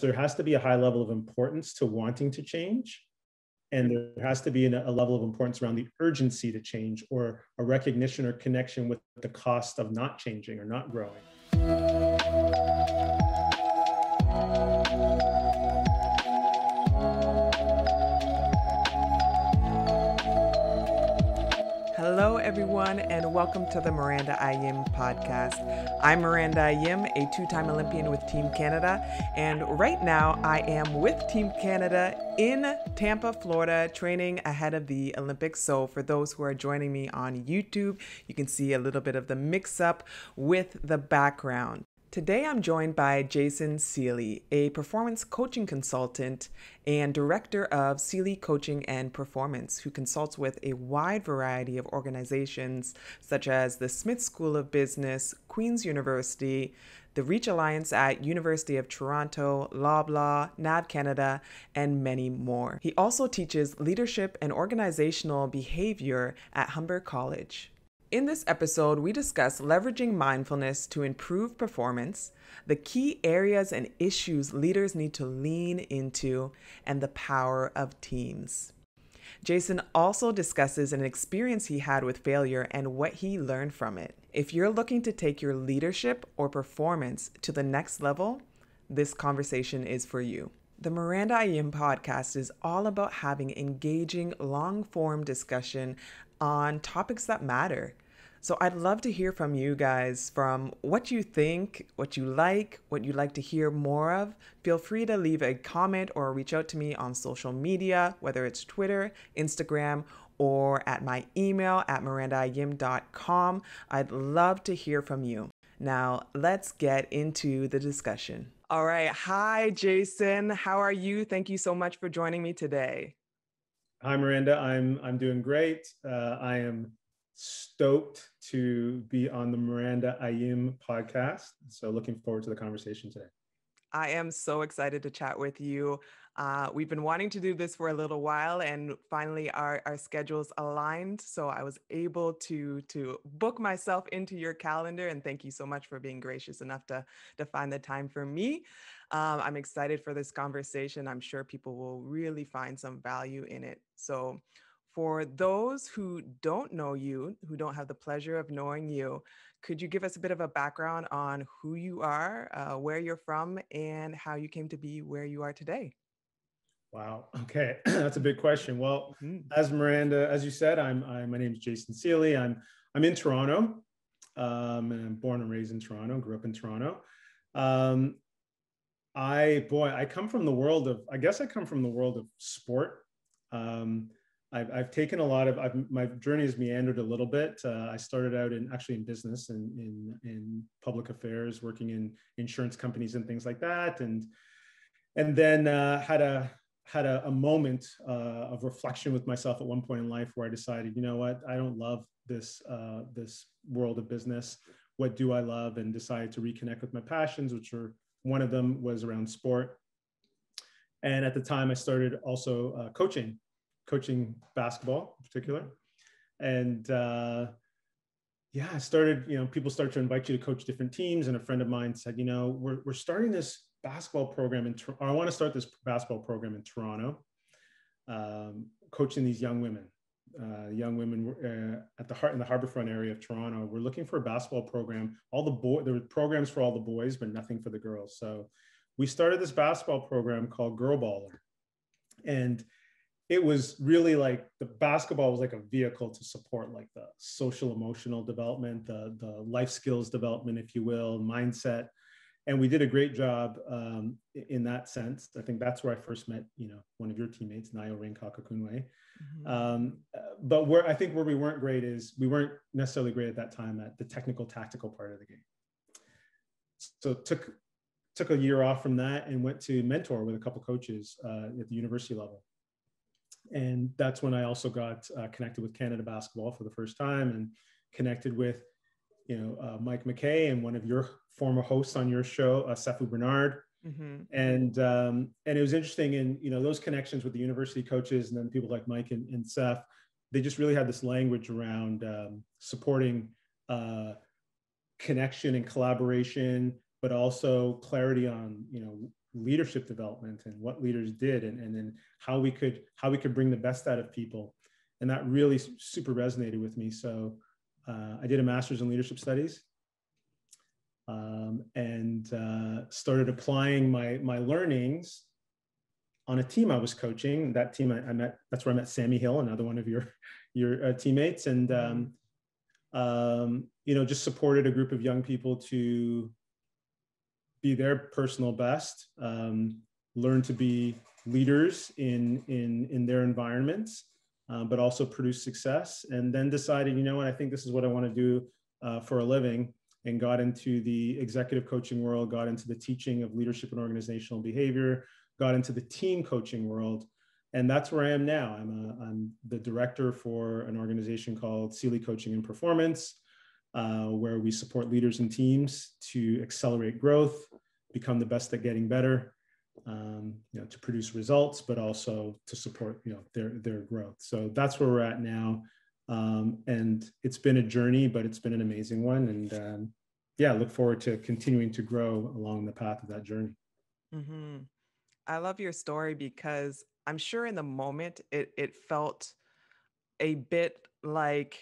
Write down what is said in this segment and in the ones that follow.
there has to be a high level of importance to wanting to change. And there has to be a level of importance around the urgency to change or a recognition or connection with the cost of not changing or not growing everyone, and welcome to the Miranda Ayim podcast. I'm Miranda Ayim, a two time Olympian with Team Canada, and right now I am with Team Canada in Tampa, Florida, training ahead of the Olympics. So, for those who are joining me on YouTube, you can see a little bit of the mix up with the background. Today, I'm joined by Jason Sealy, a performance coaching consultant and director of Sealy Coaching and Performance, who consults with a wide variety of organizations such as the Smith School of Business, Queen's University, the Reach Alliance at University of Toronto, Loblaw, NAV Canada, and many more. He also teaches leadership and organizational behavior at Humber College. In this episode, we discuss leveraging mindfulness to improve performance, the key areas and issues leaders need to lean into, and the power of teams. Jason also discusses an experience he had with failure and what he learned from it. If you're looking to take your leadership or performance to the next level, this conversation is for you. The Miranda Ayim podcast is all about having engaging, long form discussion on topics that matter. So I'd love to hear from you guys from what you think, what you like, what you'd like to hear more of. Feel free to leave a comment or reach out to me on social media, whether it's Twitter, Instagram, or at my email at mirandaayim.com. I'd love to hear from you. Now, let's get into the discussion. All right. Hi, Jason. How are you? Thank you so much for joining me today. Hi, Miranda. I'm I'm doing great. Uh, I am stoked to be on the Miranda Ayim podcast. So looking forward to the conversation today. I am so excited to chat with you. Uh, we've been wanting to do this for a little while, and finally our, our schedules aligned. So I was able to to book myself into your calendar, and thank you so much for being gracious enough to to find the time for me. Um, I'm excited for this conversation. I'm sure people will really find some value in it. So for those who don't know you, who don't have the pleasure of knowing you, could you give us a bit of a background on who you are, uh, where you're from, and how you came to be where you are today? Wow. Okay, that's a big question. Well, mm-hmm. as Miranda, as you said, I'm, I'm my name is Jason Sealy. I'm I'm in Toronto, um, and I'm born and raised in Toronto. Grew up in Toronto. Um, I boy, I come from the world of. I guess I come from the world of sport. Um, I've, I've taken a lot of I've, my journey has meandered a little bit. Uh, I started out in actually in business and in, in public affairs, working in insurance companies and things like that, and and then uh, had a had a, a moment uh, of reflection with myself at one point in life where I decided, you know what, I don't love this uh, this world of business. What do I love? And decided to reconnect with my passions, which were one of them was around sport. And at the time, I started also uh, coaching coaching basketball in particular. And uh, yeah, I started, you know, people start to invite you to coach different teams. And a friend of mine said, you know, we're, we're starting this basketball program in, I want to start this basketball program in Toronto, um, coaching these young women. Uh, young women uh, at the heart in the harborfront area of Toronto. We're looking for a basketball program. All the boy there were programs for all the boys, but nothing for the girls. So we started this basketball program called Girl Baller, and it was really like the basketball was like a vehicle to support like the social emotional development the the life skills development if you will mindset and we did a great job um, in that sense i think that's where i first met you know one of your teammates Nayo Raincock-Ekunwe. Mm-hmm. Um, but where i think where we weren't great is we weren't necessarily great at that time at the technical tactical part of the game so took took a year off from that and went to mentor with a couple coaches uh, at the university level and that's when I also got uh, connected with Canada Basketball for the first time and connected with, you know, uh, Mike MacKay and one of your former hosts on your show, uh, Sefu Bernard. Mm-hmm. And um, and it was interesting in you know those connections with the university coaches and then people like Mike and, and Seth, they just really had this language around um, supporting uh, connection and collaboration, but also clarity on you know leadership development and what leaders did and, and then how we could how we could bring the best out of people and that really super resonated with me so uh, i did a master's in leadership studies um, and uh, started applying my my learnings on a team I was coaching. That team I, I met. That's where I met Sammy Hill, another one of your your uh, teammates, and um, um, you know just supported a group of young people to be their personal best, um, learn to be leaders in in in their environments, uh, but also produce success. And then decided, you know what, I think this is what I want to do uh, for a living and got into the executive coaching world, got into the teaching of leadership and organizational behavior, got into the team coaching world. And that's where I am now. I'm, a, I'm the director for an organization called Sealy Coaching and Performance, uh, where we support leaders and teams to accelerate growth, become the best at getting better, um, you know, to produce results, but also to support, you know, their, their growth. So that's where we're at now. Um, and it's been a journey, but it's been an amazing one. And um, yeah, look forward to continuing to grow along the path of that journey. Mm-hmm. I love your story because I'm sure in the moment it it felt a bit like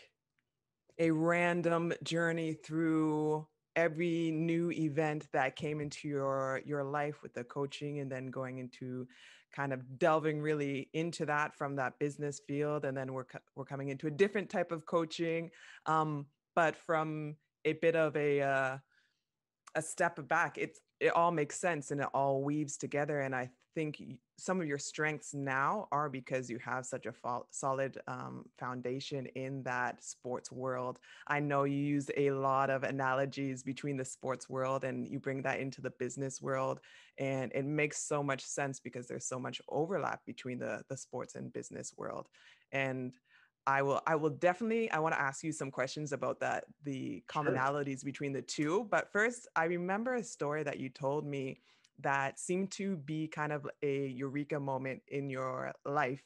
a random journey through every new event that came into your your life with the coaching and then going into kind of delving really into that from that business field and then we're we're coming into a different type of coaching um, but from a bit of a uh, a step back it's it all makes sense and it all weaves together and i think some of your strengths now are because you have such a fo- solid um, foundation in that sports world. I know you use a lot of analogies between the sports world and you bring that into the business world and it makes so much sense because there's so much overlap between the the sports and business world. And I will I will definitely I want to ask you some questions about that the commonalities sure. between the two. But first I remember a story that you told me that seemed to be kind of a eureka moment in your life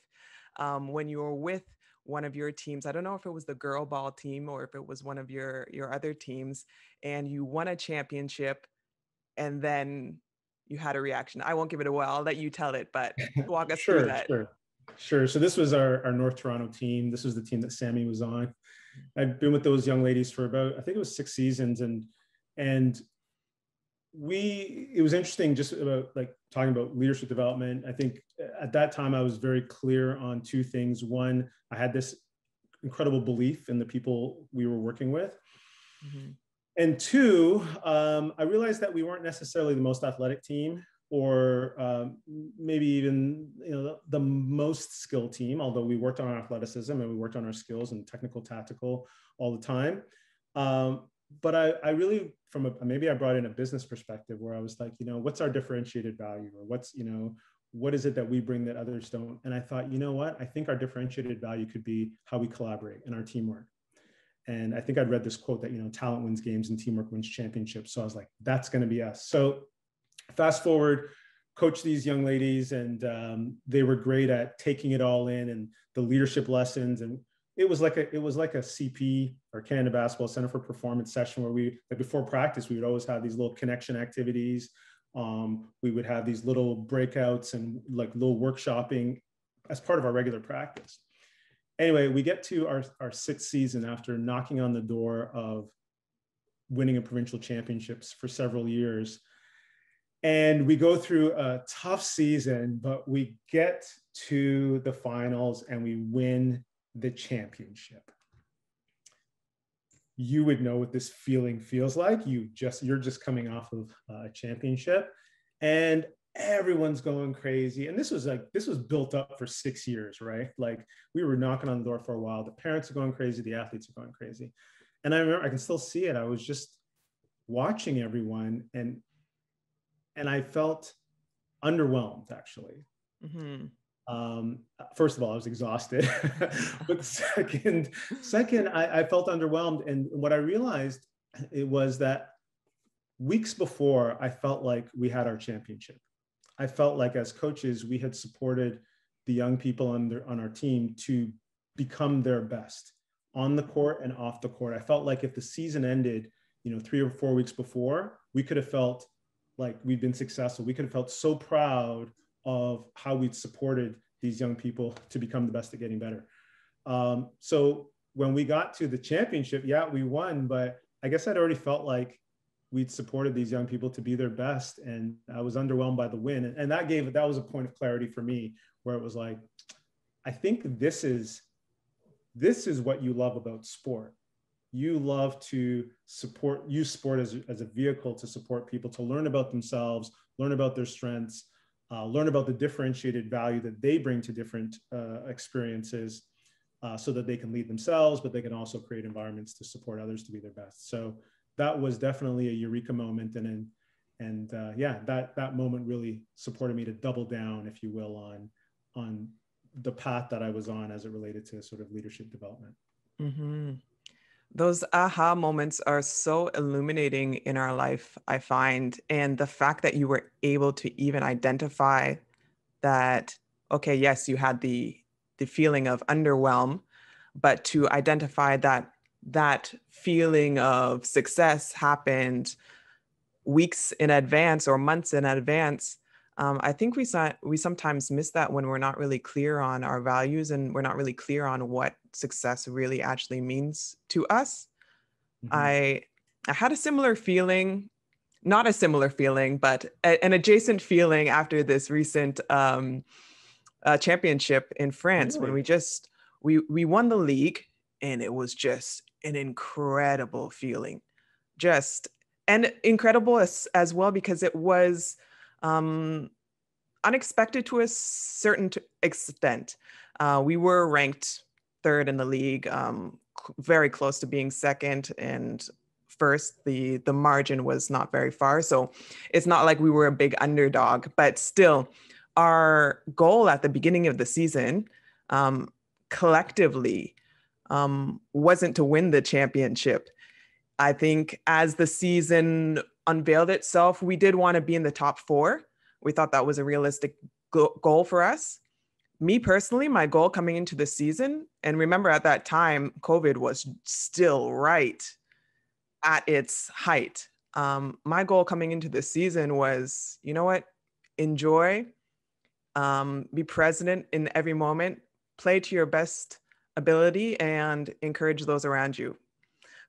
um, when you were with one of your teams I don't know if it was the girl ball team or if it was one of your your other teams and you won a championship and then you had a reaction I won't give it away I'll let you tell it but walk us sure, through that sure Sure. So this was our, our North Toronto team. This was the team that Sammy was on. I've been with those young ladies for about, I think it was six seasons. And, and we, it was interesting just about like talking about leadership development. I think at that time I was very clear on two things. One, I had this incredible belief in the people we were working with. Mm-hmm. And two, um, I realized that we weren't necessarily the most athletic team or um, maybe even you know the, the, most skilled team although we worked on our athleticism and we worked on our skills and technical tactical all the time um, but I, I really from a maybe i brought in a business perspective where i was like you know what's our differentiated value or what's you know what is it that we bring that others don't? And i thought you know what? I think our differentiated value could be how we collaborate and our teamwork. And i think i'd read this quote that you know talent wins games and teamwork wins championships. So i was like that's going to be us. So fast forward, coach these young ladies, and um, they were great at taking it all in and the leadership lessons. And it was like a it was like a CP or Canada Basketball Center for Performance session where we like before practice we would always have these little connection activities. Um, we would have these little breakouts and like little workshopping as part of our regular practice. Anyway, we get to our, our sixth season after knocking on the door of winning a provincial championships for several years and we go through a tough season, but we get to the finals and we win the championship. You would know what this feeling feels like. You just you're just coming off of a championship, and everyone's going crazy. And this was like this was built up for six years, right? Like we were knocking on the door for a while. The parents are going crazy, the athletes are going crazy, and I remember I can still see it. I was just watching everyone and and I felt underwhelmed actually. Mm-hmm. Um, first of all, I was exhausted, but second, second, I, I felt underwhelmed. And what I realized it was that weeks before, I felt like we had our championship. I felt like as coaches, we had supported the young people on, their, on our team to become their best on the court and off the court. I felt like if the season ended, you know, three or four weeks before, we could have felt like we've been successful. We could have felt so proud of how we'd supported these young people to become the best at getting better. Um, so when we got to the championship, yeah, we won, but I guess I'd already felt like we'd supported these young people to be their best, and I was underwhelmed by the win, and, that gave that was a point of clarity for me where it was like, I think this is this is what you love about sport. You love to support use sport as, as a vehicle to support people to learn about themselves, learn about their strengths, uh, learn about the differentiated value that they bring to different uh, experiences uh, so that they can lead themselves, but they can also create environments to support others to be their best. So that was definitely a eureka moment. And, and, and uh, yeah, that, that moment really supported me to double down, if you will, on, on the path that I was on as it related to sort of leadership development. Mm-hmm those aha moments are so illuminating in our life, I find. And the fact that you were able to even identify that, okay, yes, you had the the feeling of underwhelm, but to identify that that feeling of success happened weeks in advance or months in advance um, I think we we sometimes miss that when we're not really clear on our values and we're not really clear on what success really actually means to us. Mm-hmm. I I had a similar feeling, not a similar feeling, but a, an adjacent feeling after this recent um, uh, championship in France really? when we just we we won the league and it was just an incredible feeling, just and incredible as, as well because it was um, unexpected to a certain extent. Uh, we were ranked third in the league, um, very close to being second and first. The the margin was not very far, so it's not like we were a big underdog. But still, our goal at the beginning of the season, um, collectively, um, wasn't to win the championship. I think as the season unveiled itself, we did want to be in the top four. We thought that was a realistic go- goal for us. Me personally, my goal coming into the season, and remember at that time, COVID was still right at its height. Um, my goal coming into the season was, you know what, enjoy, um, be present in every moment, play to your best ability, and encourage those around you.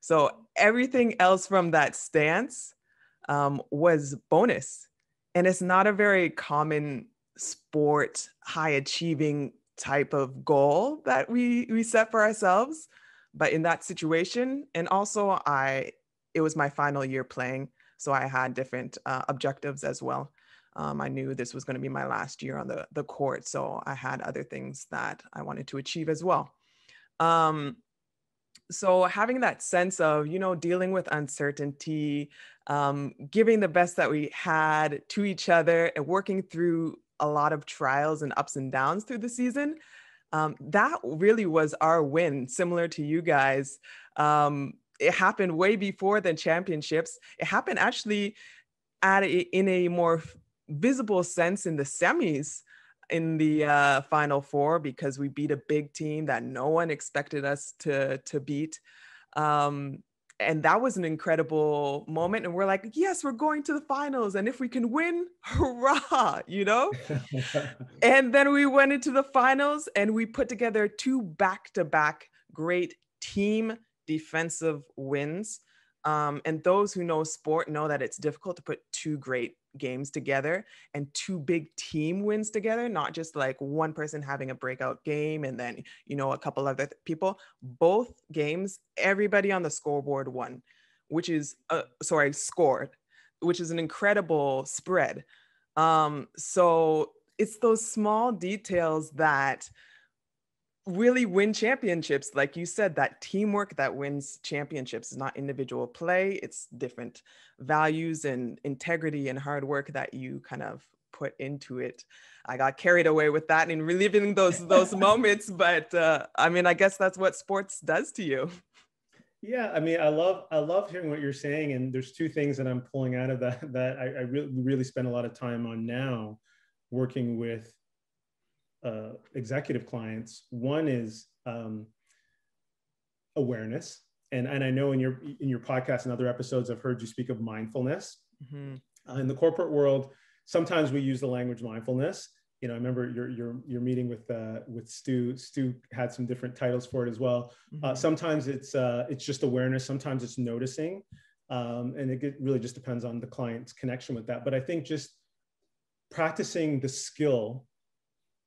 So everything else from that stance um, was bonus. And it's not a very common sport, high achieving type of goal that we, we set for ourselves. But in that situation, and also I, it was my final year playing. So I had different uh, objectives as well. Um, I knew this was going to be my last year on the, the court. So I had other things that I wanted to achieve as well. Um, so having that sense of you know dealing with uncertainty um, giving the best that we had to each other and working through a lot of trials and ups and downs through the season um, that really was our win similar to you guys. Um, it happened way before the championships. It happened actually at a, in a more visible sense in the semis in the uh, final four because we beat a big team that no one expected us to to beat. Um, and that was an incredible moment. And we're like, yes, we're going to the finals. And if we can win, hurrah, you know? and then we went into the finals and we put together two back to back great team defensive wins. Um, and those who know sport know that it's difficult to put two great games together and two big team wins together, not just like one person having a breakout game and then, you know, a couple other th- people. Both games, everybody on the scoreboard won, which is, uh, sorry, scored, which is an incredible spread. Um, so it's those small details that really win championships. Like you said, that teamwork that wins championships is not individual play, it's different values and integrity and hard work that you kind of put into it. I got carried away with that and reliving those those moments, but uh, I mean, I guess that's what sports does to you. Yeah, I mean, I love I love hearing what you're saying, and there's two things that I'm pulling out of that that I, I really really spend a lot of time on now, working with uh, executive clients. One is um, awareness, and and I know in your in your podcast and other episodes, I've heard you speak of mindfulness. Mm-hmm. Uh, in the corporate world, sometimes we use the language mindfulness. You know, I remember your your your meeting with uh, with Stu. Stu had some different titles for it as well. Uh, mm-hmm. Uh, sometimes it's uh, it's just awareness. Sometimes it's noticing, um, and it really just depends on the client's connection with that. But I think just practicing the skill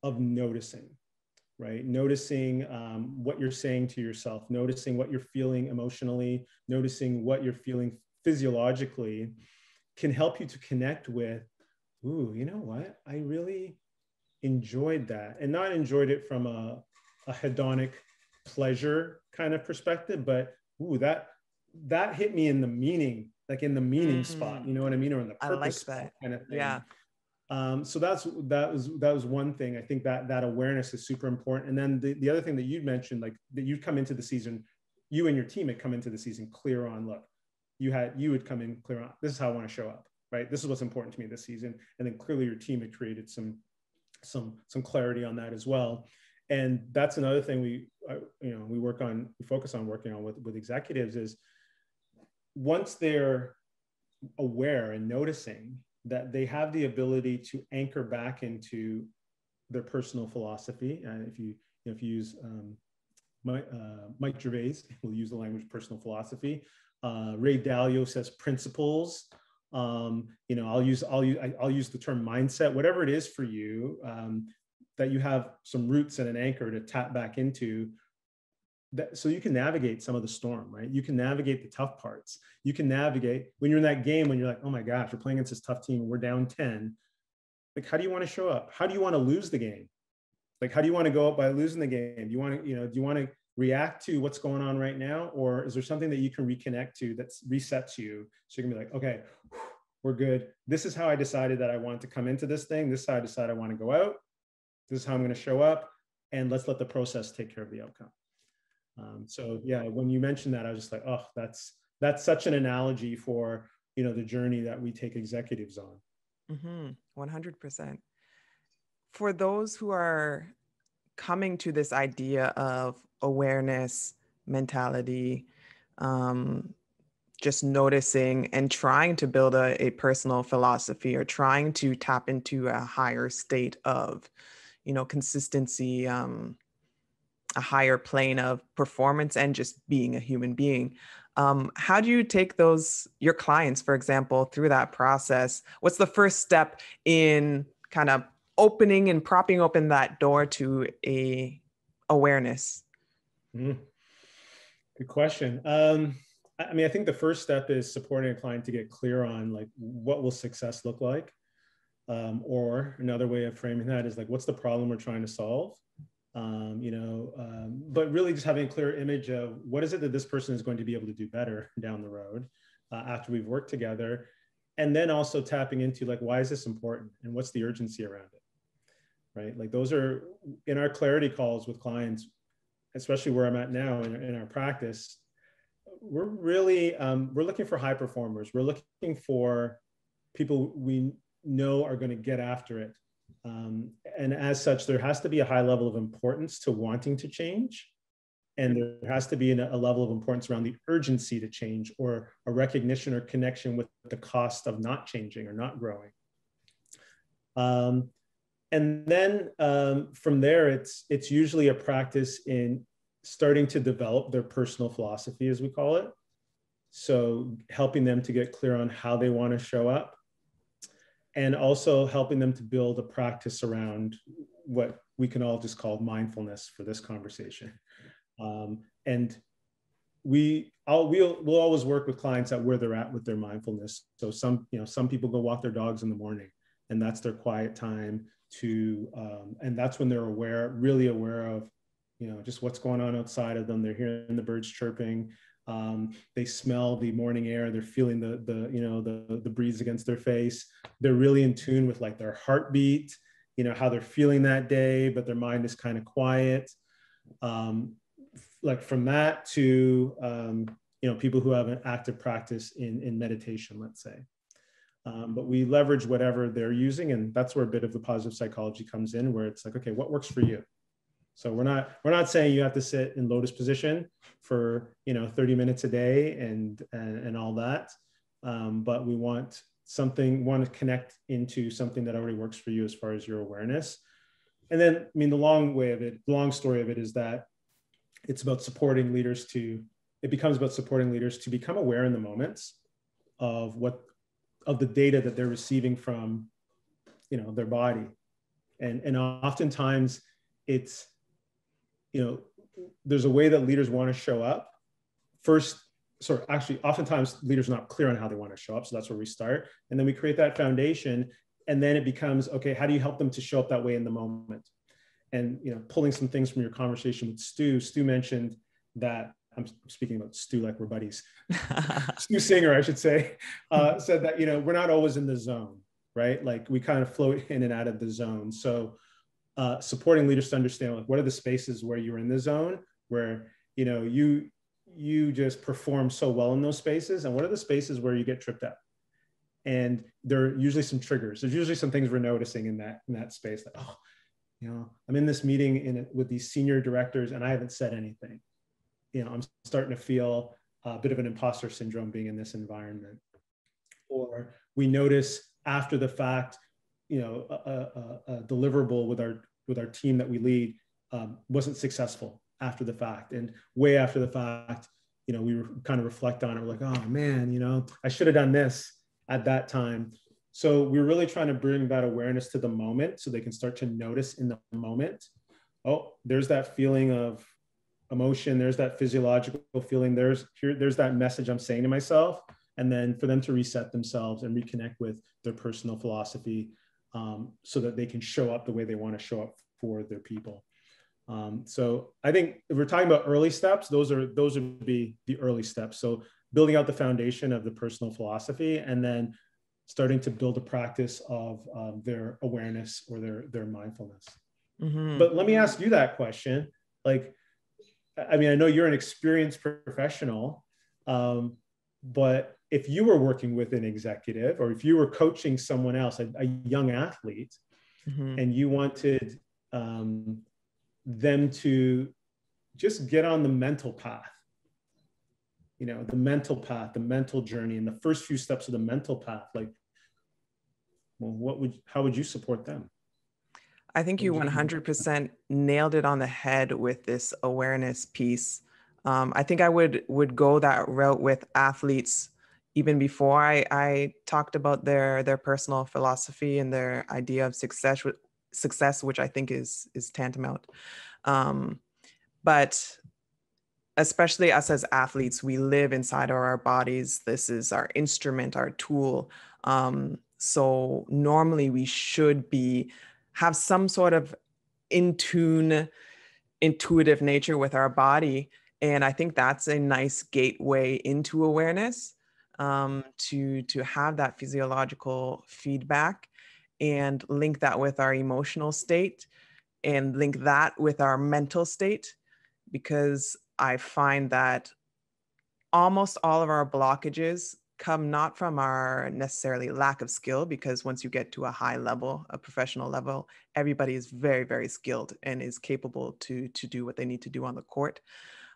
of noticing, right? Noticing um, what you're saying to yourself, noticing what you're feeling emotionally, noticing what you're feeling physiologically, can help you to connect with ooh, you know what? I really enjoyed that and not enjoyed it from a, a hedonic pleasure kind of perspective, but ooh, that that hit me in the meaning, like in the meaning mm-hmm. spot, you know what I mean? Or in the purpose like kind of thing. Yeah. Um, so that's that was that was one thing. I think that that awareness is super important. And then the, the other thing that you mentioned, like that you'd come into the season, you and your team had come into the season clear on look, you had you would come in clear on this is how I want to show up right? This is what's important to me this season. And then clearly your team had created some some some clarity on that as well. And that's another thing we uh, you know we work on we focus on working on with with executives is once they're aware and noticing that they have the ability to anchor back into their personal philosophy. And if you, if you use um, my, uh, Mike Gervais, will use the language personal philosophy. Uh, Ray Dalio says principles um, you know i'll use i'll use i'll use the term mindset whatever it is for you um, that you have some roots and an anchor to tap back into that so you can navigate some of the storm right you can navigate the tough parts you can navigate when you're in that game when you're like oh my gosh we're playing against this tough team we're down 10 like how do you want to show up how do you want to lose the game like how do you want to go up by losing the game do you want to you know do you want to react to what's going on right now? Or is there something that you can reconnect to that resets you? So you can be like, okay, we're good. This is how I decided that I want to come into this thing. This is how I decide I want to go out. This is how I'm going to show up. And let's let the process take care of the outcome. Um, so yeah, when you mentioned that, I was just like, oh, that's that's such an analogy for you know the journey that we take executives on. Mm-hmm. 100%. For those who are coming to this idea of awareness, mentality, um, just noticing and trying to build a, a personal philosophy or trying to tap into a higher state of, you know, consistency, um, a higher plane of performance and just being a human being. Um, how do you take those your clients, for example, through that process? What's the first step in kind of opening and propping open that door to a awareness? Mm. Good question. Um, I mean, I think the first step is supporting a client to get clear on like what will success look like, um, or another way of framing that is like what's the problem we're trying to solve. Um, you know, um, but really just having a clear image of what is it that this person is going to be able to do better down the road uh, after we've worked together, and then also tapping into like why is this important and what's the urgency around it right? Like those are in our clarity calls with clients, especially where I'm at now in, in our practice. We're really um, we're looking for high performers. We're looking for people we know are going to get after it. Um, and as such, there has to be a high level of importance to wanting to change. And there has to be a level of importance around the urgency to change or a recognition or connection with the cost of not changing or not growing. Um, and then um, from there, it's it's usually a practice in starting to develop their personal philosophy, as we call it. So helping them to get clear on how they want to show up, and also helping them to build a practice around what we can all just call mindfulness for this conversation. Um, and we I'll, we'll, we'll always work with clients at where they're at with their mindfulness. So some, you know, some people go walk their dogs in the morning and that's their quiet time to um, and that's when they're aware really aware of you know just what's going on outside of them they're hearing the birds chirping um, they smell the morning air. They're feeling the the you know the the breeze against their face. They're really in tune with like their heartbeat you know how they're feeling that day but their mind is kind of quiet. Um, like from that to um, you know people who have an active practice in in meditation let's say. Um, but we leverage whatever they're using, and that's where a bit of the positive psychology comes in, where it's like, okay, what works for you? So we're not we're not saying you have to sit in lotus position for you know 30 minutes a day and and, and all that, um, but we want something want to connect into something that already works for you as far as your awareness. And then i mean the long way of it the long story of it is that it's about supporting leaders to it becomes about supporting leaders to become aware in the moments of what of the data that they're receiving from you know their body. And and oftentimes it's you know there's a way that leaders want to show up. First sorry actually oftentimes leaders are not clear on how they want to show up so that's where we start. And then we create that foundation and then it becomes okay how do you help them to show up that way in the moment? And you know pulling some things from your conversation with stu stu mentioned that i'm speaking about stu like we're buddies. Stu singer i should say uh, said that you know we're not always in the zone right? Like we kind of float in and out of the zone. So uh, supporting leaders to understand like what are the spaces where you're in the zone where you know you you just perform so well in those spaces? And what are the spaces where you get tripped up? And there are usually some triggers. There's usually some things we're noticing in that in that space that oh you know i'm in this meeting in with these senior directors and i haven't said anything. You know i'm starting to feel a bit of an imposter syndrome being in this environment. Or we notice after the fact you know a, a, a deliverable with our with our team that we lead um, wasn't successful after the fact. And way after the fact you know we were kind of reflect on it. We're like oh man you know i should have done this at that time. So we're really trying to bring that awareness to the moment so they can start to notice in the moment. Oh there's that feeling of emotion there's that physiological feeling there's here there's that message i'm saying to myself and then for them to reset themselves and reconnect with their personal philosophy um, so that they can show up the way they want to show up for their people. Um, so I think if we're talking about early steps, those are those would be the early steps. So building out the foundation of the personal philosophy, and then starting to build a practice of um, their awareness or their their mindfulness. Mm-hmm. But let me ask you that question. Like, I mean, I know you're an experienced professional, um, but if you were working with an executive or if you were coaching someone else, a, a young athlete, mm-hmm. and you wanted um, them to just get on the mental path, you know, the mental path, the mental journey, and the first few steps of the mental path, like, well, what would, how would you support them? I think you 100% nailed it on the head with this awareness piece. Um, I think I would would go that route with athletes even before I, I talked about their their personal philosophy and their idea of success success which i think is is tantamount. Um, but especially us as athletes we live inside of our bodies. This is our instrument our tool. Um, so normally we should be have some sort of in tune intuitive nature with our body. And i think that's a nice gateway into awareness um, to to have that physiological feedback and link that with our emotional state and link that with our mental state because i find that almost all of our blockages come not from our necessarily lack of skill because once you get to a high level a professional level everybody is very very skilled and is capable to to do what they need to do on the court.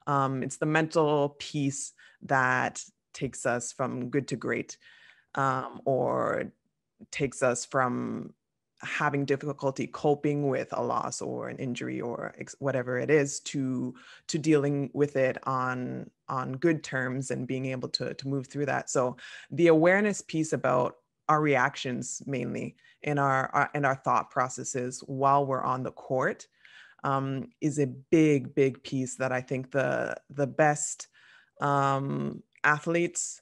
Um, it's the mental piece that takes us from good to great um, or takes us from having difficulty coping with a loss or an injury or ex- whatever it is to to dealing with it on on good terms and being able to to move through that. So the awareness piece about our reactions mainly in our, our our thought processes while we're on the court um, is a big big piece that i think the the best um, athletes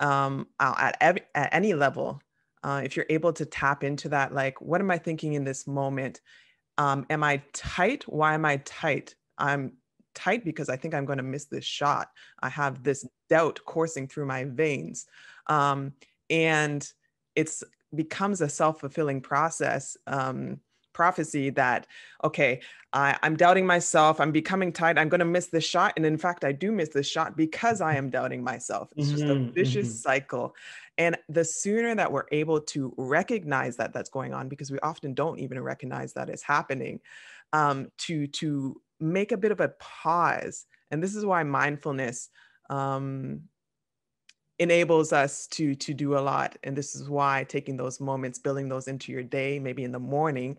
um, at, at any level, uh, if you're able to tap into that, like, what am I thinking in this moment? Um, am I tight? Why am I tight? I'm tight because I think I'm going to miss this shot. I have this doubt coursing through my veins. Um, and it's becomes a self-fulfilling process um, prophecy that okay I, i'm doubting myself i'm becoming tight i'm going to miss this shot and in fact i do miss this shot because i am doubting myself it's mm-hmm, just a mm-hmm, vicious mm-hmm. cycle and the sooner that we're able to recognize that that's going on because we often don't even recognize that it's happening um, to to make a bit of a pause and this is why mindfulness um, enables us to to do a lot and this is why taking those moments building those into your day maybe in the morning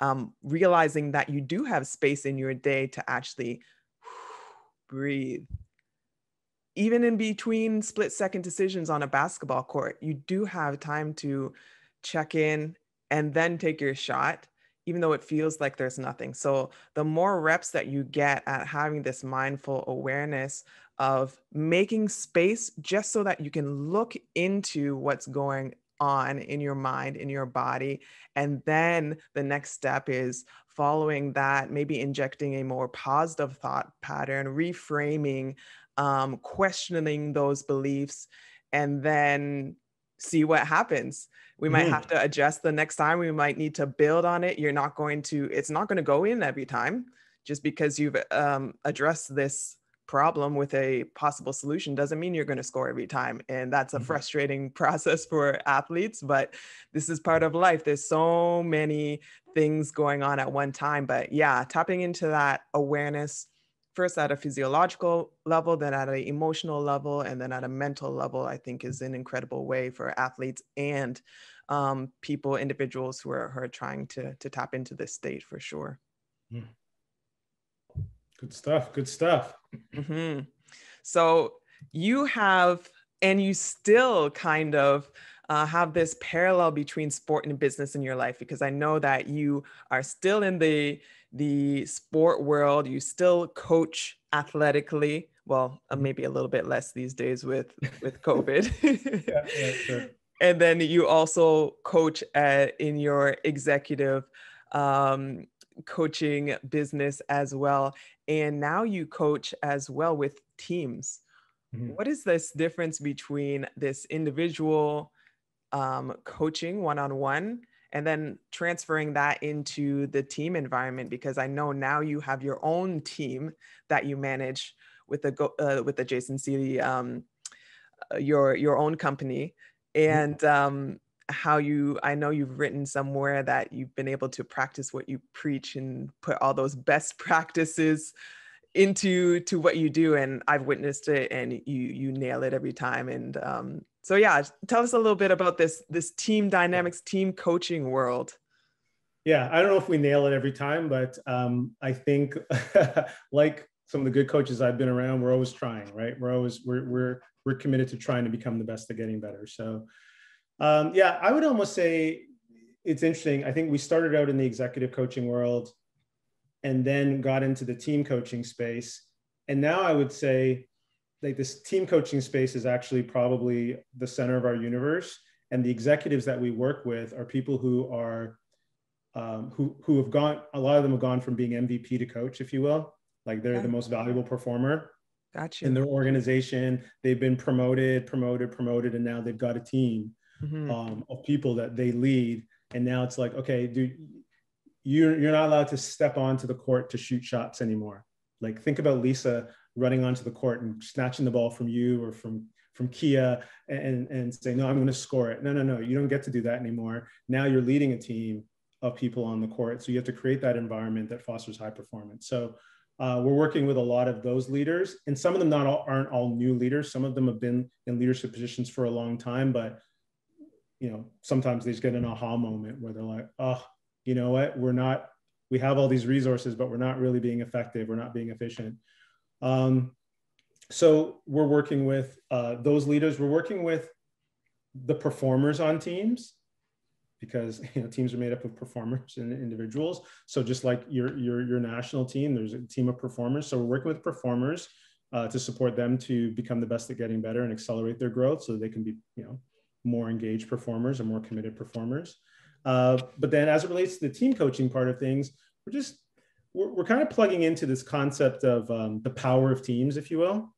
um, realizing that you do have space in your day to actually breathe. Even in between split second decisions on a basketball court you do have time to check in and then take your shot even though it feels like there's nothing. So the more reps that you get at having this mindful awareness of making space just so that you can look into what's going on in your mind, in your body. And then the next step is following that, maybe injecting a more positive thought pattern, reframing, um, questioning those beliefs, and then see what happens. We might have mm-hmm. to adjust the next time. We might need to build on it. You're not going to, it's not going to go in every time just because you've um, addressed this problem with a possible solution doesn't mean you're going to score every time and that's a mm-hmm. frustrating process for athletes but this is part of life there's so many things going on at one time but yeah tapping into that awareness first at a physiological level then at an emotional level and then at a mental level i think is an incredible way for athletes and um, people individuals who are, who are trying to to tap into this state for sure mm. Good stuff. Good stuff. Mm-hmm. So you have, and you still kind of uh, have this parallel between sport and business in your life because I know that you are still in the the sport world. You still coach athletically. Well, uh, mm-hmm. maybe a little bit less these days with with COVID. yeah, yeah, sure. And then you also coach at, in your executive um, coaching business as well and now you coach as well with teams. Mm-hmm. What is this difference between this individual um, coaching one on one and then transferring that into the team environment? Because I know now you have your own team that you manage with the uh, with the Jason Sealy, um, uh, your your own company, mm-hmm. and um, how you i know you've written somewhere that you've been able to practice what you preach and put all those best practices into to what you do and i've witnessed it and you you nail it every time and um, so yeah tell us a little bit about this this team dynamics team coaching world. Yeah i don't know if we nail it every time but um, i think like some of the good coaches i've been around we're always trying right? We're always we're we're we're committed to trying to become the best at getting better so um, yeah, I would almost say it's interesting. I think we started out in the executive coaching world and then got into the team coaching space. And now I would say like this team coaching space is actually probably the center of our universe. And the executives that we work with are people who are um, who who have gone. A lot of them have gone from being MVP to coach, if you will. Like they're the most valuable performer gotcha. in their organization. They've been promoted, promoted, promoted, and now they've got a team mm-hmm. um, of people that they lead. And now it's like, okay, dude, you're, you're not allowed to step onto the court to shoot shots anymore. Like think about Lisa running onto the court and snatching the ball from you or from from Kia and and saying, no, I'm going to score it. No, no, no, you don't get to do that anymore. Now you're leading a team of people on the court, so you have to create that environment that fosters high performance. So uh, we're working with a lot of those leaders, and some of them not all, aren't all new leaders. Some of them have been in leadership positions for a long time, but you know, sometimes they just get an aha moment where they're like, oh, you know what, we're not, we have all these resources, but we're not really being effective. We're not being efficient. Um, so we're working with uh, those leaders. We're working with the performers on teams because you know teams are made up of performers and individuals. So just like your your your national team, there's a team of performers. So we're working with performers uh, to support them to become the best at getting better and accelerate their growth, so they can be you know more engaged performers or more committed performers. Uh, but then as it relates to the team coaching part of things, we're just, we're, we're kind of plugging into this concept of um, the power of teams, if you will.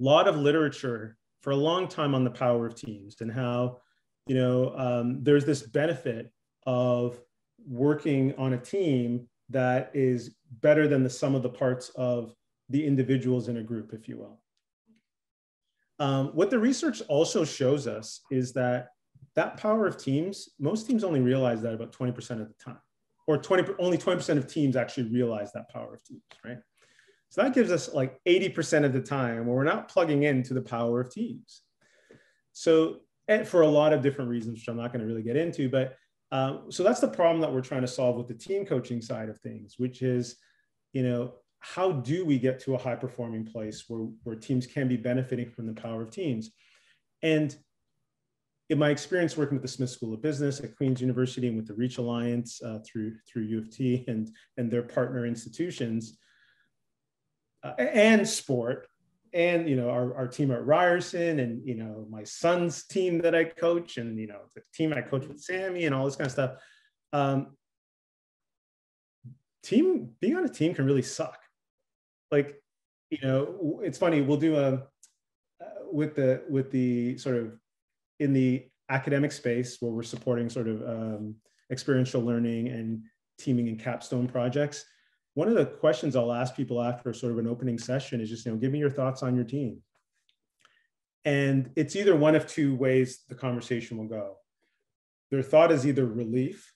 A lot of literature for a long time on the power of teams and how, you know, um, there's this benefit of working on a team that is better than the sum of the parts of the individuals in a group, if you will. Um, what the research also shows us is that that power of teams, most teams only realize that about 20% of the time, or 20, only 20% of teams actually realize that power of teams, right? So that gives us like 80% of the time where we're not plugging into the power of teams. so for a lot of different reasons, which I'm not going to really get into, but um, so that's the problem that we're trying to solve with the team coaching side of things, which is, you know, how do we get to a high performing place where, where teams can be benefiting from the power of teams? And in my experience working with the Smith School of Business at Queen's University and with the Reach Alliance uh, through through U of T and and their partner institutions uh, and sport and you know our, our team at Ryerson and you know my son's team that I coach and you know the team I coach with Sammy and all this kind of stuff. Um, team being on a team can really suck. Like you know it's funny we'll do a uh, with the with the sort of in the academic space where we're supporting sort of um, experiential learning and teaming and capstone projects, one of the questions I'll ask people after sort of an opening session is just, you know, give me your thoughts on your team. And it's either one of two ways the conversation will go. Their thought is either relief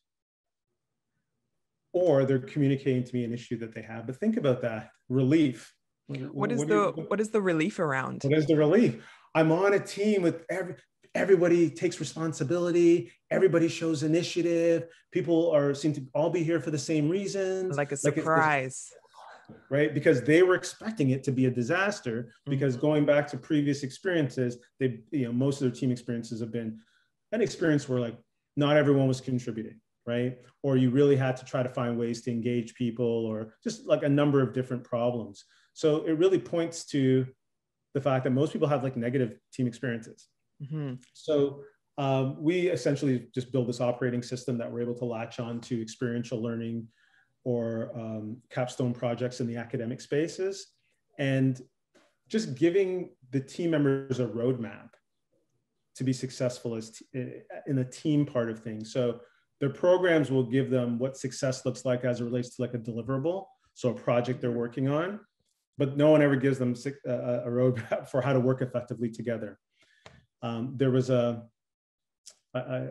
or they're communicating to me an issue that they have. But think about that relief. What is what the you, what is the relief around? What is the relief? I'm on a team with every everybody takes responsibility everybody shows initiative people are seem to all be here for the same reasons like a surprise like right because they were expecting it to be a disaster because mm-hmm. going back to previous experiences they you know most of their team experiences have been an experience where like not everyone was contributing right or you really had to try to find ways to engage people or just like a number of different problems so it really points to the fact that most people have like negative team experiences Mm-hmm. So um, we essentially just build this operating system that we're able to latch on to experiential learning or um, capstone projects in the academic spaces and just giving the team members a roadmap to be successful as t- in the team part of things. So their programs will give them what success looks like as it relates to like a deliverable, so a project they're working on, but no one ever gives them a, roadmap for how to work effectively together. Um, there was a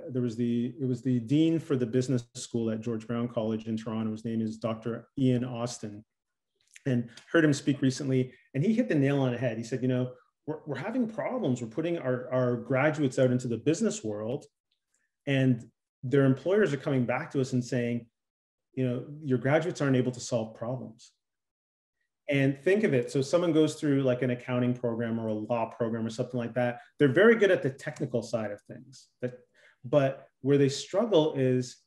there was the it was the dean for the business school at George Brown College in Toronto. His name is Dr. Ian Austin, and heard him speak recently, and he hit the nail on the head. He said, you know, we're, we're having problems. We're putting our, our graduates out into the business world, and their employers are coming back to us and saying, you know, your graduates aren't able to solve problems. And think of it. So someone goes through like an accounting program or a law program or something like that they're very good at the technical side of things. That, but where they struggle is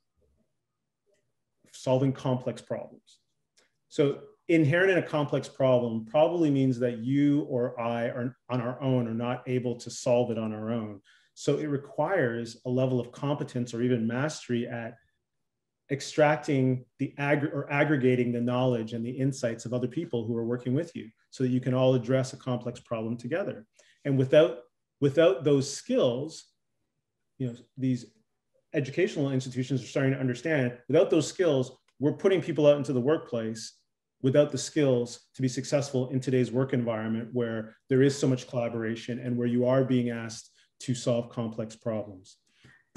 solving complex problems. So inherent in a complex problem probably means that you or i are on our own are not able to solve it on our own so it requires a level of competence or even mastery at extracting the ag- or aggregating the knowledge and the insights of other people who are working with you so that you can all address a complex problem together. And without without those skills you know these educational institutions are starting to understand without those skills we're putting people out into the workplace without the skills to be successful in today's work environment where there is so much collaboration and where you are being asked to solve complex problems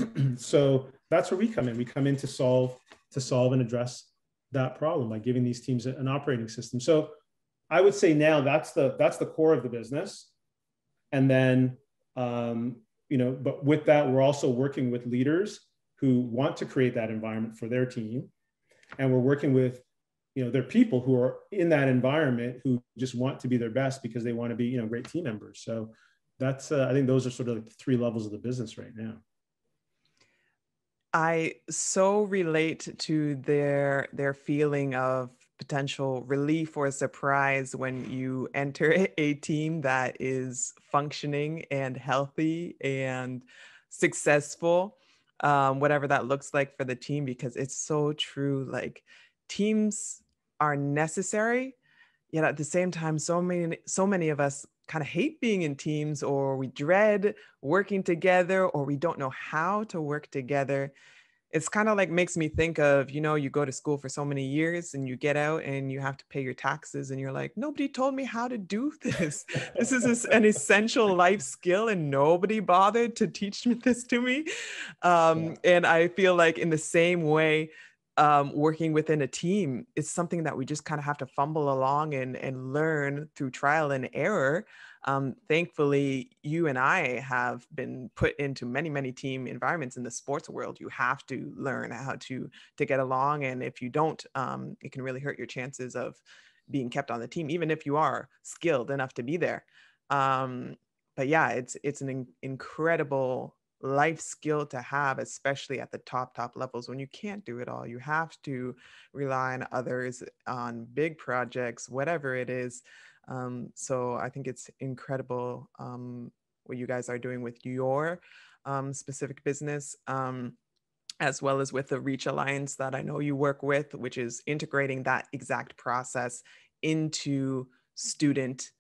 so that's where we come in. We come in to solve to solve and address that problem by giving these teams an operating system. So I would say now that's the that's the core of the business, and then um, you know, but with that, we're also working with leaders who want to create that environment for their team, and we're working with you know their people who are in that environment who just want to be their best because they want to be you know great team members. So that's uh, I think those are sort of like the three levels of the business right now. I so relate to their their feeling of potential relief or surprise when you enter a team that is functioning and healthy and successful um, whatever that looks like for the team because it's so true like teams are necessary yet at the same time so many so many of us kind of hate being in teams or we dread working together or we don't know how to work together. It's kind of like makes me think of you know you go to school for so many years and you get out and you have to pay your taxes and you're like nobody told me how to do this. This is an essential life skill and nobody bothered to teach this to me. Um, yeah. and i feel like in the same way um, working within a team is something that we just kind of have to fumble along and, and learn through trial and error. Um, thankfully, you and I have been put into many, many team environments in the sports world. You have to learn how to to get along, and if you don't, um, it can really hurt your chances of being kept on the team, even if you are skilled enough to be there. Um, but yeah, it's it's an in- incredible life skill to have, especially at the top, top levels when you can't do it all. You have to rely on others on big projects, whatever it is. Um, so I think it's incredible um, what you guys are doing with your um, specific business. Um, as well as with the Reach Alliance that I know you work with, which is integrating that exact process into student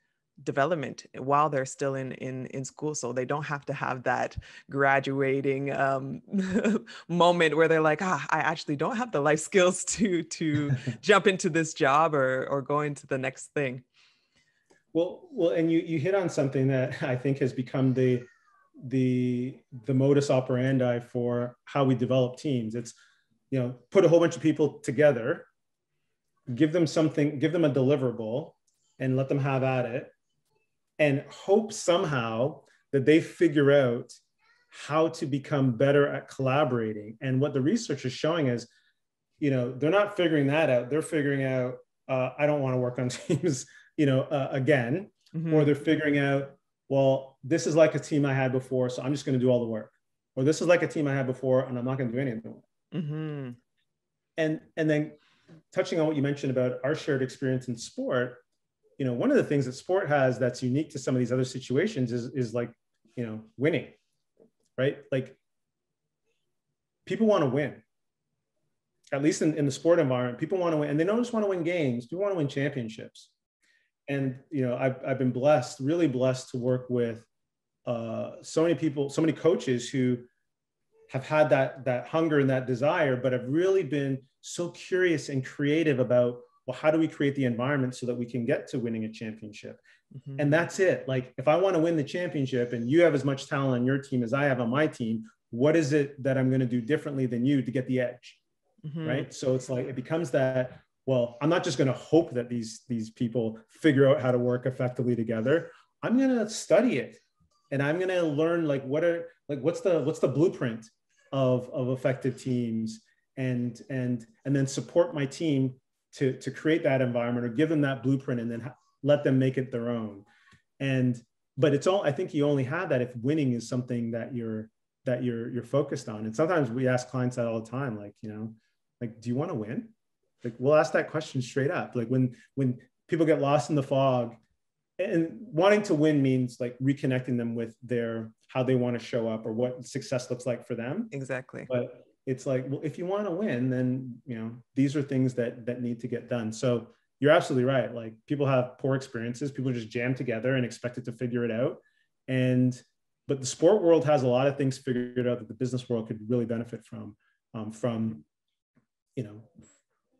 development while they're still in in in school. So they don't have to have that graduating um, moment where they're like ah i actually don't have the life skills to to jump into this job or or go into the next thing. Well well and you you hit on something that i think has become the the the modus operandi for how we develop teams. It's you know put a whole bunch of people together give them something give them a deliverable and let them have at it and hope somehow that they figure out how to become better at collaborating. And what the research is showing is, you know, they're not figuring that out. They're figuring out, uh, I don't want to work on teams, you know, uh, again, mm-hmm. or they're figuring out, well, this is like a team I had before, so I'm just going to do all the work. Or this is like a team I had before, and I'm not going to do any of the work. Mm-hmm. And and then touching on what you mentioned about our shared experience in sport, you know, one of the things that sport has that's unique to some of these other situations is, is like, you know, winning, right? Like people want to win. At least in, in the sport environment, people want to win, and they don't just want to win games, people want to win championships. And you know, I've, I've been blessed, really blessed to work with uh, so many people, so many coaches who have had that that hunger and that desire, but have really been so curious and creative about well, how do we create the environment so that we can get to winning a championship? Mm-hmm. And that's it. Like, if I want to win the championship and you have as much talent on your team as I have on my team, what is it that I'm going to do differently than you to get the edge? Mm-hmm. Right. So it's like, it becomes that, well, I'm not just going to hope that these, these people figure out how to work effectively together. I'm going to study it and I'm going to learn like, what are, like, what's the, what's the blueprint of, of effective teams and, and, and then support my team to, to create that environment or give them that blueprint and then let them make it their own. And, but it's all, I think you only have that if winning is something that you're, that you're, you're focused on. And sometimes we ask clients that all the time, like, you know, like, do you want to win? Like, we'll ask that question straight up. Like when, when people get lost in the fog and wanting to win means like reconnecting them with their how they want to show up or what success looks like for them exactly but it's like well if you want to win then you know these are things that that need to get done. So you're absolutely right. Like people have poor experiences. People just jam together and expect it to figure it out. And but the sport world has a lot of things figured out that the business world could really benefit from um, from you know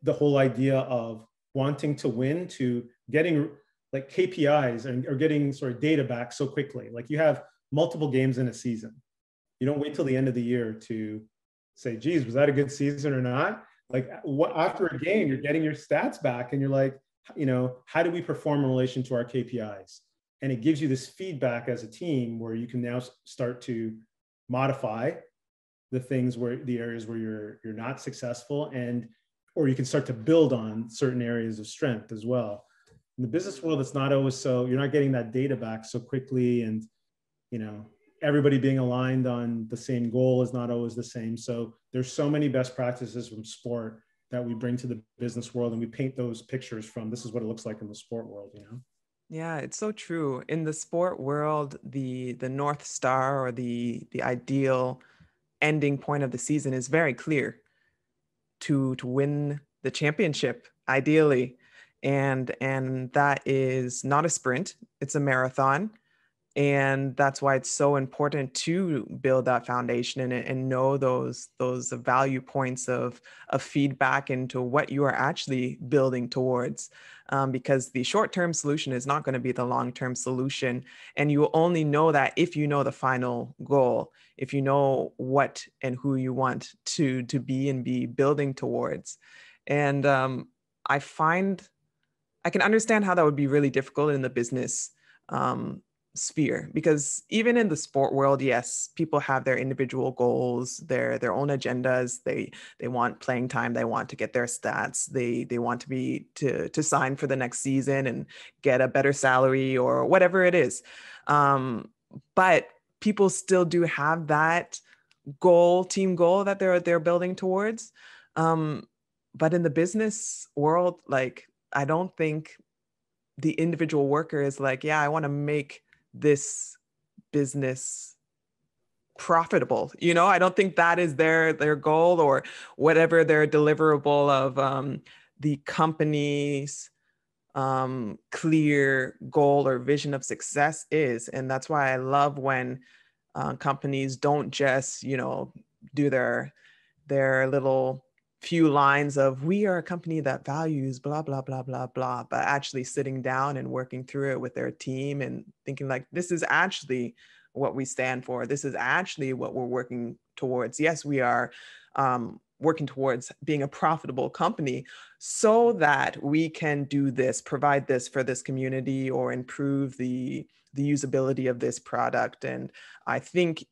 the whole idea of wanting to win to getting like kpis and or getting sort of data back so quickly. Like you have multiple games in a season. You don't wait till the end of the year to say, geez, was that a good season or not? Like what, after a game, you're getting your stats back and you're like, you know, how do we perform in relation to our KPIs? And it gives you this feedback as a team where you can now start to modify the things where the areas where you're you're not successful and or you can start to build on certain areas of strength as well. In the business world, it's not always so you're not getting that data back so quickly and you know everybody being aligned on the same goal is not always the same. So there's so many best practices from sport that we bring to the business world and we paint those pictures from this is what it looks like in the sport world, you know? Yeah, it's so true. In the sport world, the the north star or the the ideal ending point of the season is very clear to to win the championship ideally and and that is not a sprint it's a marathon and that's why it's so important to build that foundation and, and know those those value points of of feedback into what you are actually building towards um, because the short-term solution is not going to be the long-term solution and you only know that if you know the final goal if you know what and who you want to to be and be building towards. And um, i find i can understand how that would be really difficult in the business um, sphere because even in the sport world yes people have their individual goals their their own agendas. They they want playing time they want to get their stats they they want to be to to sign for the next season and get a better salary or whatever it is. Um but people still do have that goal team goal that they're they're building towards. Um but in the business world like i don't think the individual worker is like yeah i want to make this business profitable. You know i don't think that is their their goal or whatever their deliverable of um, the company's um, clear goal or vision of success is. And that's why i love when uh, companies don't just you know do their their little few lines of we are a company that values blah blah blah blah blah but actually sitting down and working through it with their team and thinking like this is actually what we stand for. This is actually what we're working towards. Yes we are um, working towards being a profitable company so that we can do this provide this for this community or improve the the usability of this product. And i think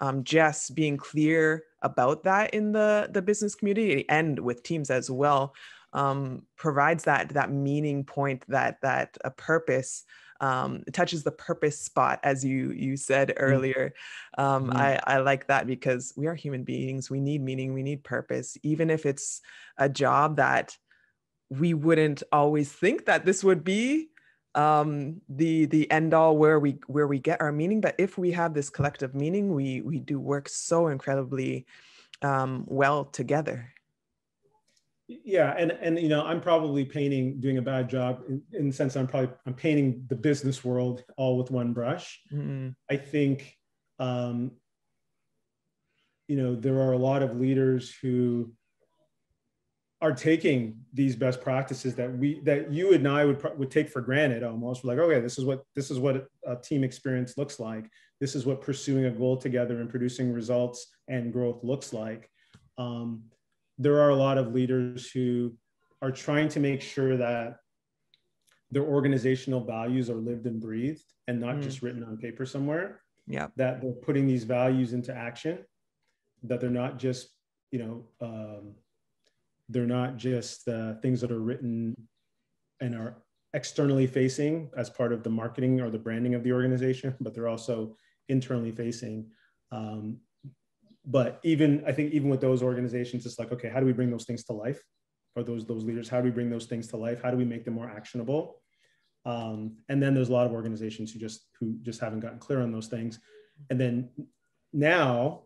um, just being clear about that in the the business community and with teams as well um, provides that that meaning point that that a purpose um, touches the purpose spot as you you said mm-hmm. earlier um, mm-hmm. I, I like that because we are human beings we need meaning we need purpose even if it's a job that we wouldn't always think that this would be um, the the end all where we where we get our meaning. But if we have this collective meaning, we we do work so incredibly um, well together. Yeah, and and you know I'm probably painting doing a bad job in, in the sense I'm probably I'm painting the business world all with one brush. Mm-hmm. I think um, you know there are a lot of leaders who are taking these best practices that we that you and I would would take for granted almost. We're like okay this is what this is what a team experience looks like. This is what pursuing a goal together and producing results and growth looks like. Um, there are a lot of leaders who are trying to make sure that their organizational values are lived and breathed and not mm. just written on paper somewhere. Yeah. That they're putting these values into action that they're not just you know um, they're not just uh, things that are written and are externally facing as part of the marketing or the branding of the organization, but they're also internally facing. Um, but even I think even with those organizations, it's like, okay, how do we bring those things to life? Or those those leaders, how do we bring those things to life? How do we make them more actionable? Um, and then there's a lot of organizations who just who just haven't gotten clear on those things. And then now,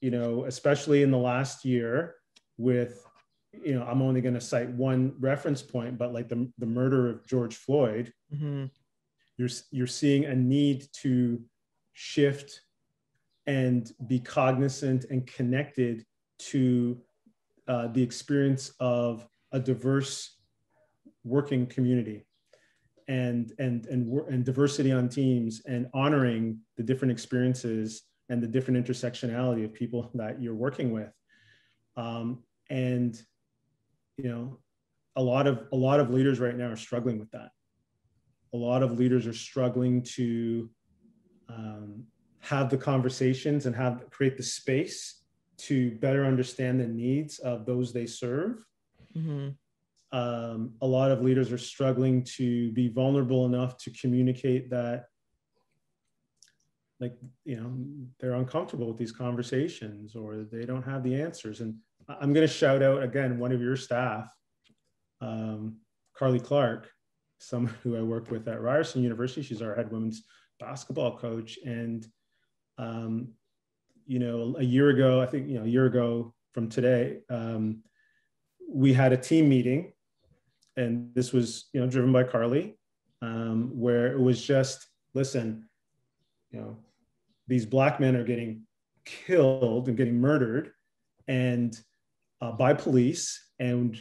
you know, especially in the last year with you know, I'm only going to cite one reference point, but like the, the murder of George Floyd, mm-hmm. you're, you're seeing a need to shift and be cognizant and connected to uh, the experience of a diverse working community and, and, and, and diversity on teams and honoring the different experiences and the different intersectionality of people that you're working with. Um, and you know a lot of a lot of leaders right now are struggling with that. A lot of leaders are struggling to um, have the conversations and have create the space to better understand the needs of those they serve. Mm-hmm. um, a lot of leaders are struggling to be vulnerable enough to communicate that like you know they're uncomfortable with these conversations or they don't have the answers. And I'm going to shout out again one of your staff, um, Carly Clarke, someone who I worked with at Ryerson University. She's our head women's basketball coach. And, um, you know, a year ago, I think, you know, a year ago from today, um, we had a team meeting. And this was, you know, driven by Carly, um, where it was just, listen, you know, these black men are getting killed and getting murdered and uh, by police. And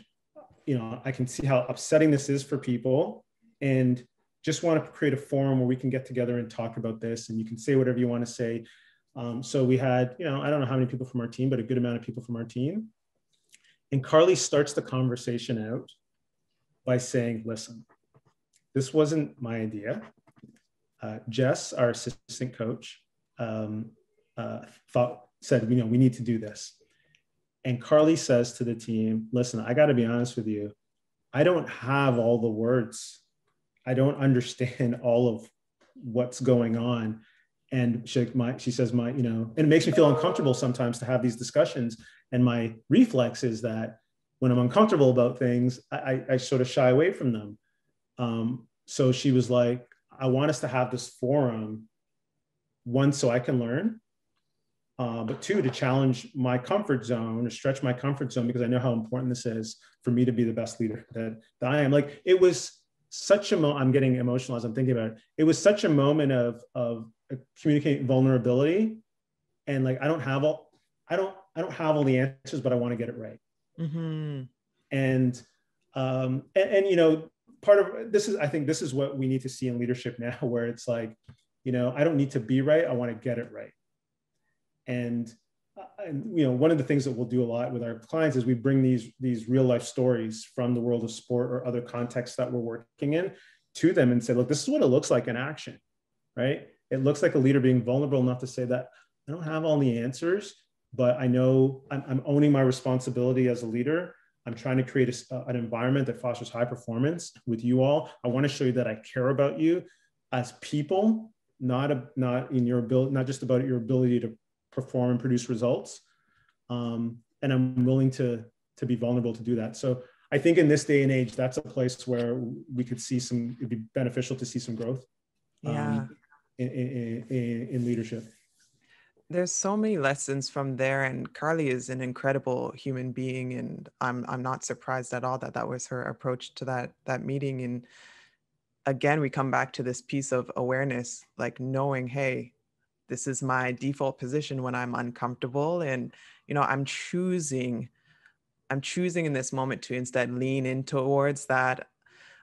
you know i can see how upsetting this is for people. And just want to create a forum where we can get together and talk about this and you can say whatever you want to say. Um, so we had you know i don't know how many people from our team but a good amount of people from our team. And carly starts the conversation out by saying listen this wasn't my idea. Uh, jess our assistant coach um, uh, thought said you know we need to do this and carly says to the team listen i got to be honest with you i don't have all the words I don't understand all of what's going on. And she, my, she says, my, you know, and it makes me feel uncomfortable sometimes to have these discussions. And my reflex is that when I'm uncomfortable about things, I, I sort of shy away from them. Um, so she was like, I want us to have this forum, one, so I can learn, uh, but two, to challenge my comfort zone, to stretch my comfort zone, because I know how important this is for me to be the best leader that, that I am. Like it was, such a mo i'm getting emotional as i'm thinking about it it was such a moment of of communicating vulnerability and like i don't have all i don't i don't have all the answers but i want to get it right mm-hmm. and um and, and you know part of this is i think this is what we need to see in leadership now where it's like you know i don't need to be right i want to get it right and uh, and you know one of the things that we'll do a lot with our clients is we bring these these real life stories from the world of sport or other contexts that we're working in to them and say look this is what it looks like in action right? It looks like a leader being vulnerable enough to say that i don't have all the answers but i know i'm, I'm owning my responsibility as a leader. I'm trying to create a, an environment that fosters high performance with you all. I want to show you that i care about you as people not a, not in your ability not just about your ability to perform and produce results. Um, and I'm willing to, to be vulnerable to do that. So I think in this day and age, that's a place where we could see some, it'd be beneficial to see some growth um, yeah. in, in, in, in leadership there's so many lessons from there and carly is an incredible human being and i'm i'm not surprised at all that that was her approach to that that meeting and again we come back to this piece of awareness like knowing hey this is my default position when i'm uncomfortable and you know i'm choosing i'm choosing in this moment to instead lean in towards that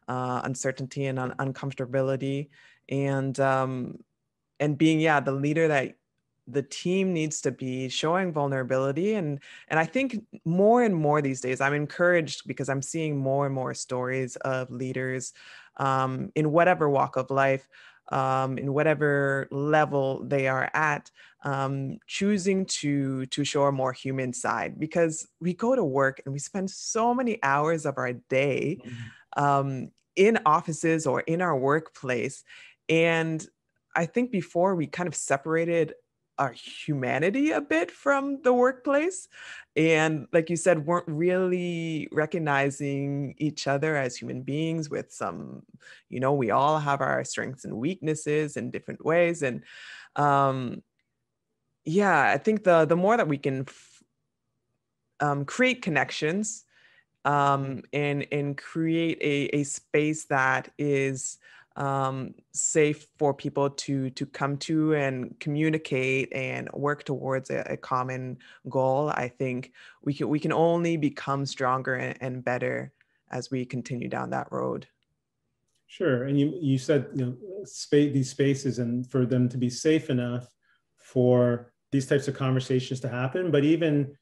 uh, uncertainty and un- uncomfortability. And um, and being yeah the leader that the team needs to be showing vulnerability. And and i think more and more these days i'm encouraged because i'm seeing more and more stories of leaders um, in whatever walk of life um, in whatever level they are at, um, choosing to to show a more human side. Because we go to work and we spend so many hours of our day mm-hmm. um, in offices or in our workplace, and I think before we kind of separated our humanity a bit from the workplace and like you said weren't really recognizing each other as human beings with some you know we all have our strengths and weaknesses in different ways and um yeah i think the the more that we can f- um, create connections um and and create a, a space that is um, safe for people to to come to and communicate and work towards a, a common goal. I think we can we can only become stronger and, and better as we continue down that road. Sure, and you you said you know space these spaces and for them to be safe enough for these types of conversations to happen, but even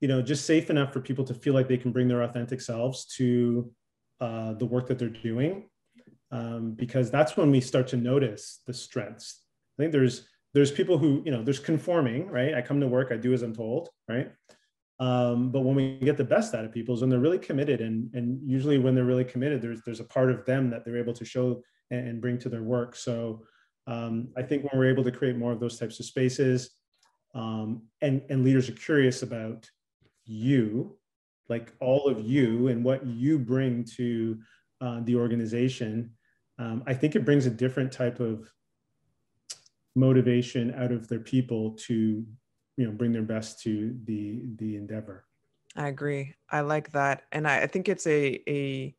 you know just safe enough for people to feel like they can bring their authentic selves to uh, the work that they're doing um, because that's when we start to notice the strengths. I think there's there's people who you know there's conforming, right? I come to work, I do as I'm told, right? Um, but when we get the best out of people is when they're really committed, and and usually when they're really committed, there's there's a part of them that they're able to show and, and bring to their work. So um, I think when we're able to create more of those types of spaces, um, and and leaders are curious about you, like all of you, and what you bring to uh, the organization, um, I think it brings a different type of motivation out of their people to, you know, bring their best to the the endeavor. I agree. I like that, and I, I think it's a a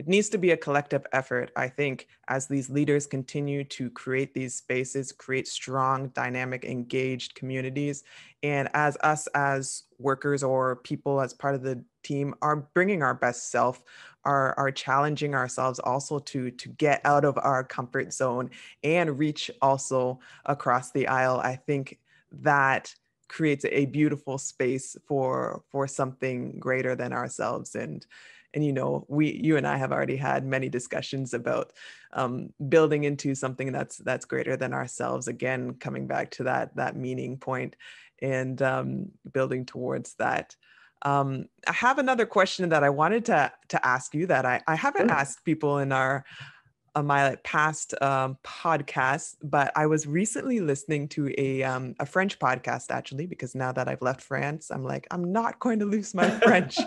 it needs to be a collective effort i think as these leaders continue to create these spaces create strong dynamic engaged communities and as us as workers or people as part of the team are bringing our best self are are challenging ourselves also to to get out of our comfort zone and reach also across the aisle i think that creates a beautiful space for for something greater than ourselves. And and you know we you and i have already had many discussions about um, building into something that's that's greater than ourselves. Again coming back to that that meaning point and um, building towards that um, i have another question that i wanted to to ask you that i, I haven't sure. asked people in our uh, my past um, podcasts, but I was recently listening to a um, a French podcast actually because now that I've left France, I'm like I'm not going to lose my French.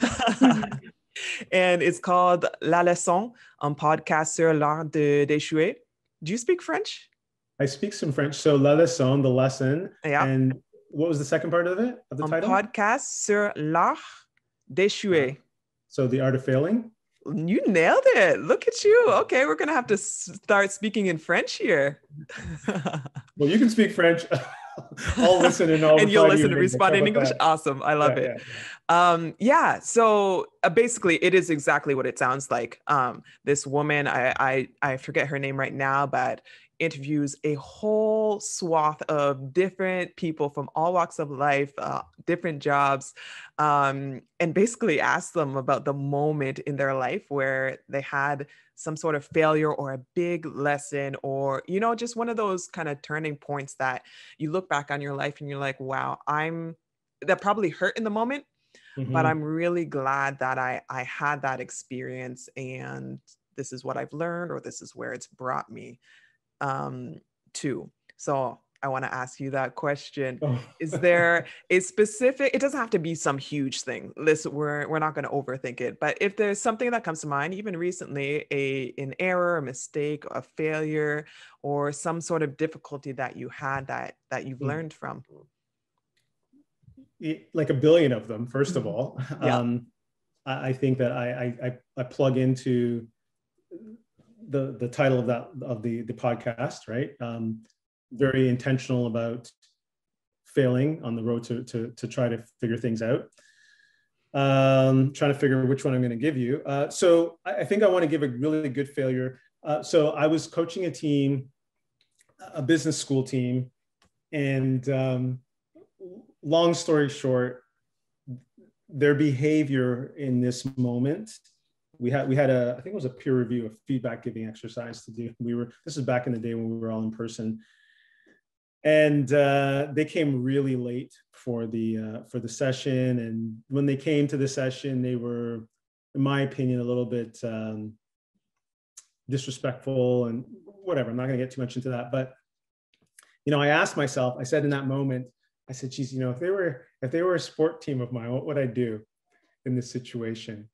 and it's called La Leçon, un podcast sur l'art de d'échouer. Do you speak French? I speak some French. So La Leçon, the lesson. Yeah. And what was the second part of it? Of the title? podcast sur l'art d'échouer. So the art of failing. You nailed it. Look at you. Okay, we're gonna have to start speaking in French here. well, you can speak French. I'll listen and I'll and you'll listen and respond in English. That. Awesome. I love yeah, it. Yeah, um, yeah. So uh, basically, it is exactly what it sounds like. Um, this woman, I, I I forget her name right now, but interviews a whole swath of different people from all walks of life, uh, different jobs, um, and basically asks them about the moment in their life where they had some sort of failure or a big lesson or you know just one of those kind of turning points that you look back on your life and you're like wow i'm that probably hurt in the moment mm-hmm. but i'm really glad that i i had that experience and this is what i've learned or this is where it's brought me um to so I want to ask you that question. Oh. Is there a specific, it doesn't have to be some huge thing. Listen, we're, we're not going to overthink it, but if there's something that comes to mind, even recently, a, an error, a mistake, a failure, or some sort of difficulty that you had that, that you've mm. learned from. Like a billion of them, first of mm-hmm. all. Yeah. Um, I, I think that I, I, I plug into the, the title of that, of the, the podcast, right? Um, very intentional about failing on the road to, to, to try to figure things out. Um, trying to figure which one I'm going to give you. Uh, so I, I, think I want to give a really good failure. Uh, so I was coaching a team, a business school team, and um, long story short, their behavior in this moment we had we had a I think it was a peer review, a feedback giving exercise to do. We were this is back in the day when we were all in person, and uh, they came really late for the uh, for the session. And when they came to the session, they were, in my opinion, a little bit um, disrespectful and whatever. I'm not going to get too much into that, but you know, I asked myself. I said in that moment, I said, "Geez, you know, if they were if they were a sport team of mine, what would I do in this situation?"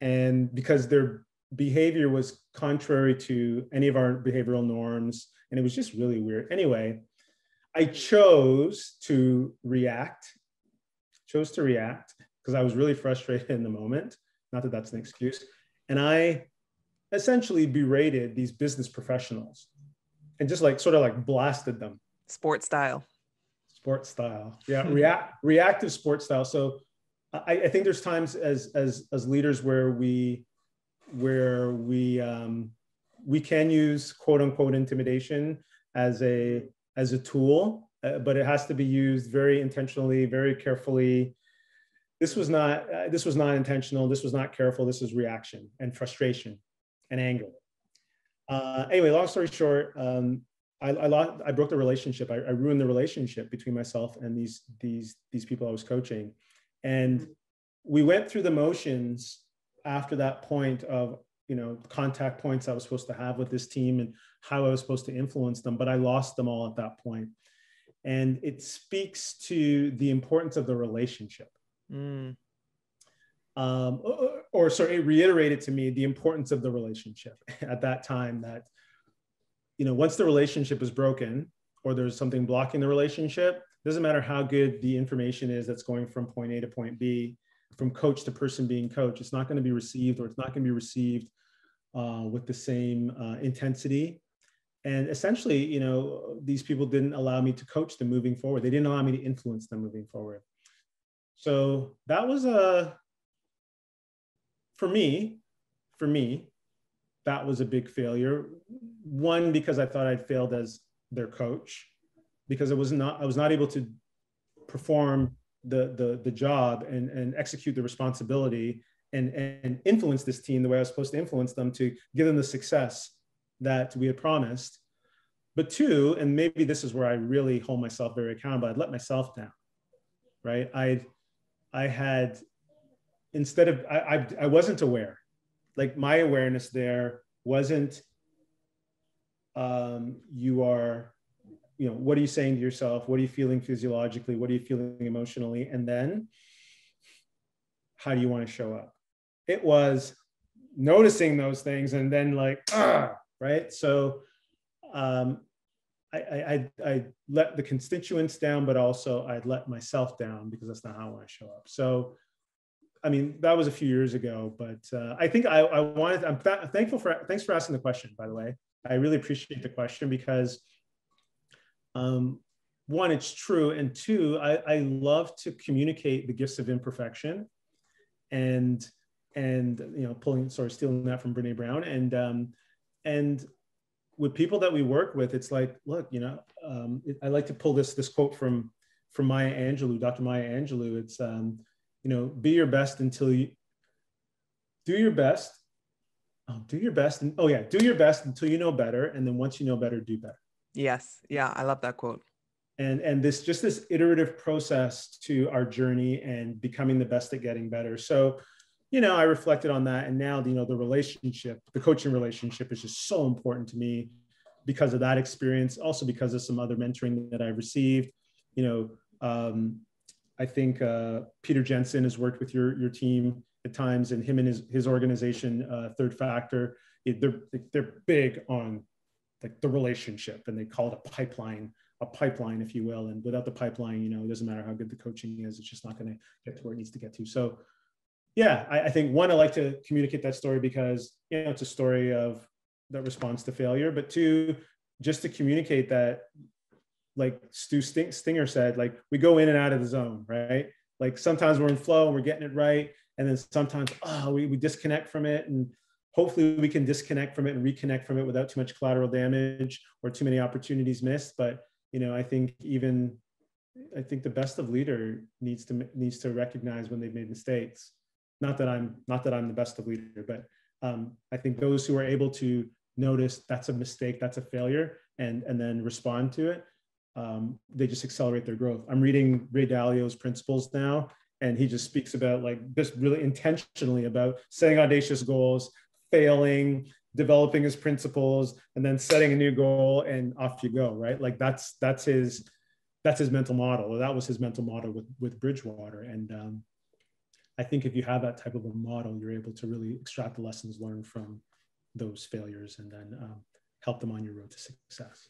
And because their behavior was contrary to any of our behavioral norms and it was just really weird anyway I chose to react, chose to react because I was really frustrated in the moment. Not that that's an excuse. And I essentially berated these business professionals and just like sort of like blasted them. Sport style. Sport style. Yeah. react, reactive sport style. So I, I think there's times as, as, as leaders where we, where we, um, we can use quote unquote intimidation as a as a tool, uh, but it has to be used very intentionally, very carefully. This was not uh, this was not intentional. This was not careful. This is reaction and frustration and anger. Uh, anyway, long story short, um, I, I, lost, I broke the relationship. I, I, ruined the relationship between myself and these these these people I was coaching, and we went through the motions after that point of you know contact points I was supposed to have with this team and how I was supposed to influence them, but I lost them all at that point. And it speaks to the importance of the relationship. Mm. Um, or, or sorry, it reiterated to me the importance of the relationship at that time that, you know, once the relationship is broken or there's something blocking the relationship, doesn't matter how good the information is that's going from point A to point B, from coach to person being coach. It's not going to be received or it's not going to be received uh, with the same uh, intensity. And essentially, you know, these people didn't allow me to coach them moving forward. They didn't allow me to influence them moving forward. So that was a, for me, for me, that was a big failure. One, because I thought I'd failed as their coach, because I was not, I was not able to perform the, the, the job and, and execute the responsibility and, and influence this team the way I was supposed to influence them to give them the success that we had promised. But two, and maybe this is where I really hold myself very accountable, I'd let myself down, right? i I had, instead of, I, I, I wasn't aware. Like my awareness there wasn't, um, you are you know what are you saying to yourself? What are you feeling physiologically? What are you feeling emotionally? And then how do you want to show up? It was noticing those things and then like right? So um I, I i let the constituents down but also i let myself down because that's not how i want to show up. So i mean that was a few years ago but uh, i think i, I wanted i'm th- thankful for thanks for asking the question by the way. I really appreciate the question because um, one, it's true. And two, I, I love to communicate the gifts of imperfection and, and, you know, pulling, sorry, stealing that from Brene Brown. And, um, and with people that we work with, it's like, look, you know, um, it, I like to pull this, this quote from, from Maya Angelou, Dr. Maya Angelou. It's, um, you know, be your best until you, do your best. Oh, do your best. And, oh yeah, do your best until you know better. And then once you know better, do better. Yes. Yeah. I love that quote. And, and this just this iterative process to our journey and becoming the best at getting better. So, you know, I reflected on that. And now, you know, the relationship, the coaching relationship is just so important to me because of that experience, also because of some other mentoring that I received. You know, um, I think uh, Peter Jensen has worked with your, your team at times and him and his, his organization, uh, Third Factor, they're, they're big on like the relationship and they call it a pipeline a pipeline if you will. And without the pipeline you know it doesn't matter how good the coaching is it's just not going to get to where it needs to get to. So yeah I, I, think one i like to communicate that story because you know it's a story of that response to failure but two just to communicate that like Stu Singer said like we go in and out of the zone right? Like sometimes we're in flow and we're getting it right and then sometimes oh we, we disconnect from it and hopefully we can disconnect from it and reconnect from it without too much collateral damage or too many opportunities missed. But you know i think even i think the best of leader needs to needs to recognize when they've made mistakes. Not that i'm not that i'm the best of leader but um, i think those who are able to notice that's a mistake that's a failure and and then respond to it um, they just accelerate their growth. I'm reading ray dalio's principles now and he just speaks about like just really intentionally about setting audacious goals failing, developing his principles, and then setting a new goal and off you go, right? Like that's that's his that's his mental model. That was his mental model with with Bridgewater. And um, I think if you have that type of a model, you're able to really extract the lessons learned from those failures and then um, help them on your road to success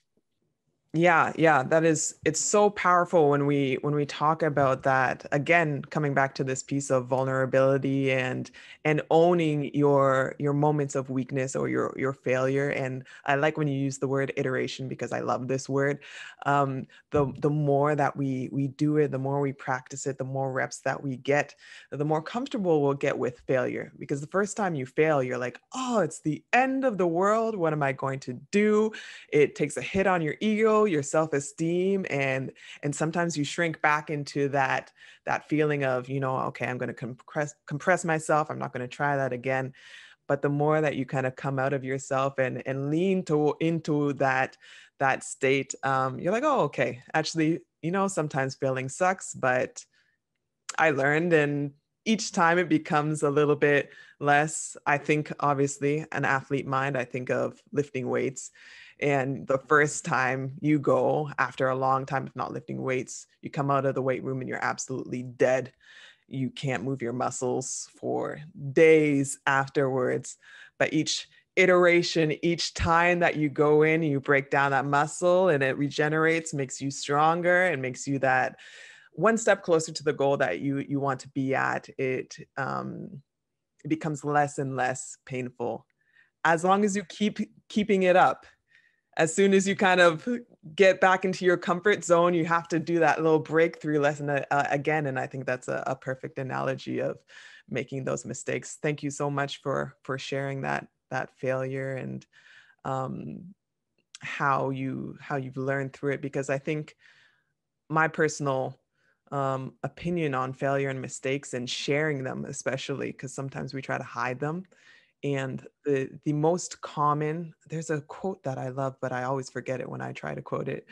yeah yeah that is it's so powerful when we when we talk about that. Again coming back to this piece of vulnerability and and owning your your moments of weakness or your your failure. And i like when you use the word iteration because i love this word. Um the the more that we we do it the more we practice it the more reps that we get the more comfortable we'll get with failure. Because the first time you fail you're like oh it's the end of the world. What am i going to do? It takes a hit on your ego your self-esteem and and sometimes you shrink back into that that feeling of you know okay i'm going to compress compress myself i'm not going to try that again. But the more that you kind of come out of yourself and and lean to into that that state um, you're like oh okay actually you know sometimes failing sucks but i learned and each time it becomes a little bit less. I think obviously an athlete mind i think of lifting weights and the first time you go after a long time of not lifting weights, you come out of the weight room and you're absolutely dead. You can't move your muscles for days afterwards. But each iteration, each time that you go in, you break down that muscle and it regenerates, makes you stronger, and makes you that one step closer to the goal that you you want to be at, it um, it becomes less and less painful as long as you keep keeping it up as soon as you kind of get back into your comfort zone you have to do that little breakthrough lesson uh, again and i think that's a, a, perfect analogy of making those mistakes. Thank you so much for for sharing that that failure and um, how you how you've learned through it because i think my personal um, opinion on failure and mistakes and sharing them especially because sometimes we try to hide them and the the most common there's a quote that i love but i always forget it when i try to quote it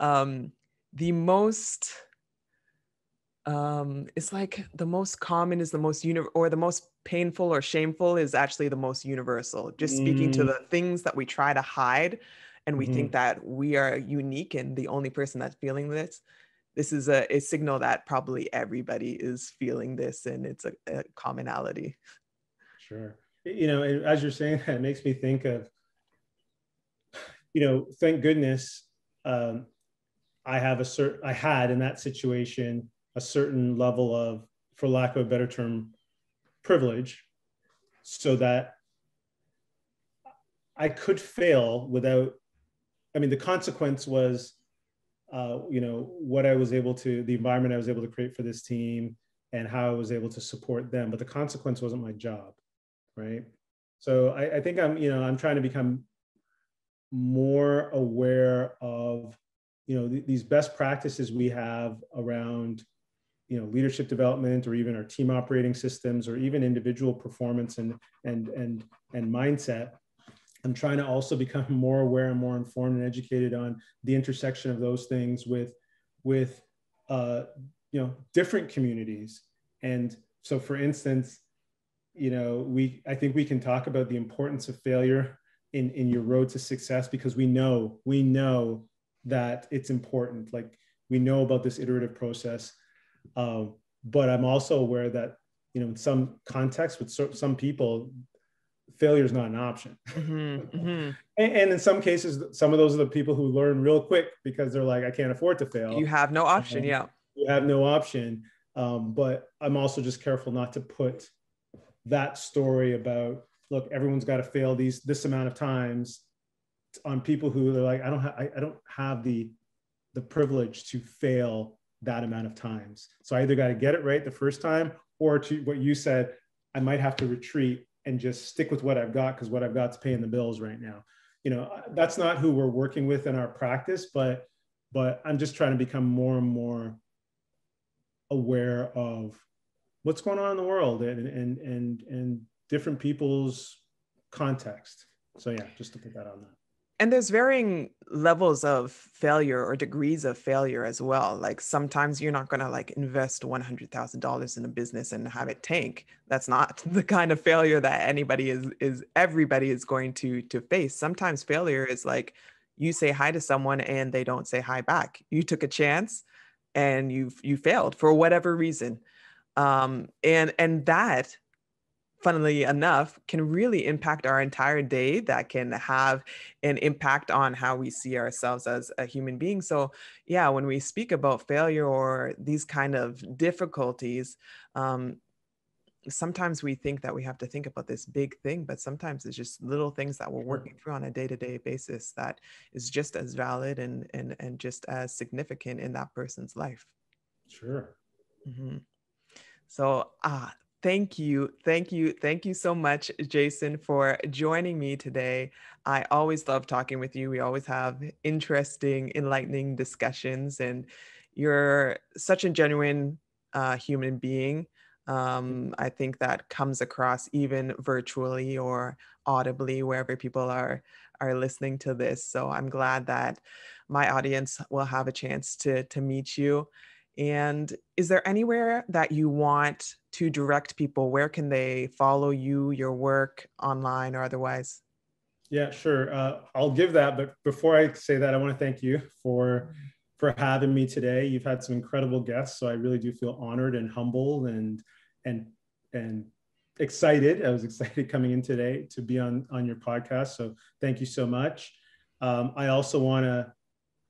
um, the most um, it's like the most common is the most uni- or the most painful or shameful is actually the most universal just speaking to mm. the things that we try to hide and we mm-hmm. think that we are unique and the only person that's feeling this this is a, a signal that probably everybody is feeling this and it's a, a commonality sure you know, as you're saying that, it makes me think of, you know, thank goodness um, I have a certain, I had in that situation a certain level of, for lack of a better term, privilege, so that I could fail without. I mean, the consequence was, uh, you know, what I was able to, the environment I was able to create for this team, and how I was able to support them. But the consequence wasn't my job right? So I, I think I'm, you know, I'm trying to become more aware of, you know, th- these best practices we have around, you know, leadership development or even our team operating systems or even individual performance and and and and mindset. I'm trying to also become more aware and more informed and educated on the intersection of those things with with uh, you know different communities. And so, for instance, you know we i think we can talk about the importance of failure in in your road to success because we know we know that it's important. Like we know about this iterative process. Um, but i'm also aware that you know in some contexts with some people failure is not an option. Mm-hmm, mm-hmm. And, and, in some cases some of those are the people who learn real quick because they're like i can't afford to fail. You have no option um, yeah. you have no option. Um, but i'm also just careful not to put that story about look everyone's got to fail these this amount of times on people who are like i don't have I, I don't have the the privilege to fail that amount of times. So i either got to get it right the first time or to what you said i might have to retreat and just stick with what i've got because what i've got is paying the bills right now. You know that's not who we're working with in our practice but but i'm just trying to become more and more aware of what's going on in the world and and and and different people's context. So yeah, just to put that on that. And there's varying levels of failure or degrees of failure as well. Like sometimes you're not going to like invest $100,000 in a business and have it tank. That's not the kind of failure that anybody is is everybody is going to to face. Sometimes failure is like you say hi to someone and they don't say hi back. You took a chance and you've you failed for whatever reason um, and and that funnily enough can really impact our entire day that can have an impact on how we see ourselves as a human being. So yeah when we speak about failure or these kind of difficulties um, sometimes we think that we have to think about this big thing but sometimes it's just little things that we're working through on a day-to-day basis that is just as valid and and, and just as significant in that person's life. Sure. Mm-hmm. So, ah, thank you, thank you, thank you so much, Jason, for joining me today. I always love talking with you. We always have interesting, enlightening discussions, and you're such a genuine uh, human being. Um, I think that comes across even virtually or audibly wherever people are are listening to this. So I'm glad that my audience will have a chance to to meet you. And is there anywhere that you want to direct people? Where can they follow you, your work online or otherwise? Yeah, sure. Uh, I'll give that. But before I say that, I want to thank you for for having me today. You've had some incredible guests, so I really do feel honored and humbled and and and excited. I was excited coming in today to be on on your podcast. So thank you so much. Um, I also want to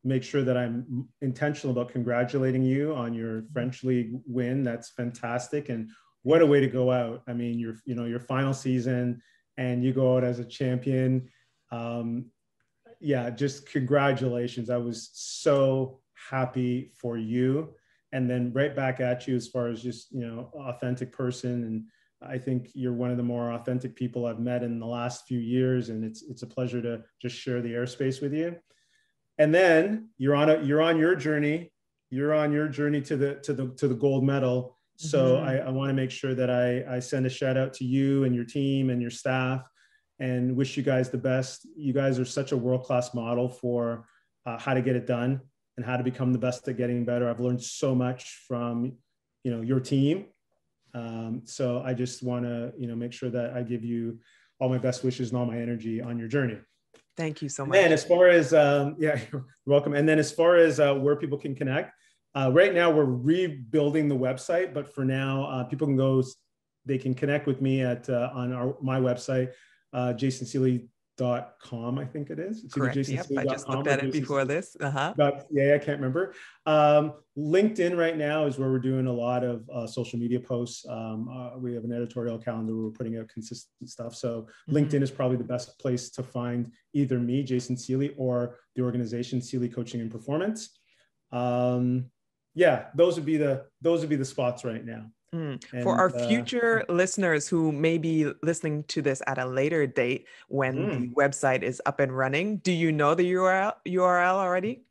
make sure that I'm intentional about congratulating you on your French league win. That's fantastic. And what a way to go out. I mean, your, you know, your final season and you go out as a champion. Um, yeah, just congratulations. I was so happy for you. And then right back at you as far as just, you know, authentic person. And I think you're one of the more authentic people I've met in the last few years. And it's, it's a pleasure to just share the airspace with you. And then you're on a, you're on your journey. You're on your journey to the, to the, to the gold medal. So mm-hmm. I, I want to make sure that I, I send a shout out to you and your team and your staff and wish you guys the best. You guys are such a world class model for uh, how to get it done and how to become the best at getting better. I've learned so much from you know your team. Um, so I just want to you know make sure that I give you all my best wishes and all my energy on your journey. Thank you so much. And as far as um, yeah, you're welcome. And then as far as uh, where people can connect, uh, right now we're rebuilding the website, but for now uh, people can go. They can connect with me at uh, on our my website uh, jasonsealy.com, I think it is. It's Correct. Yep. I just looked at it before this. Uh-huh. Yeah, I can't remember. Um, LinkedIn right now is where we're doing a lot of uh, social media posts. Um, uh, we have an editorial calendar where we're putting out consistent stuff. So mm-hmm. LinkedIn is probably the best place to find either me, Jason Sealy, or the organization Sealy Coaching and Performance. Um, yeah, those would be the those would be the spots right now. Mm. And, For our uh, future uh, listeners who may be listening to this at a later date when mm. the website is up and running, do you know the URL, URL already?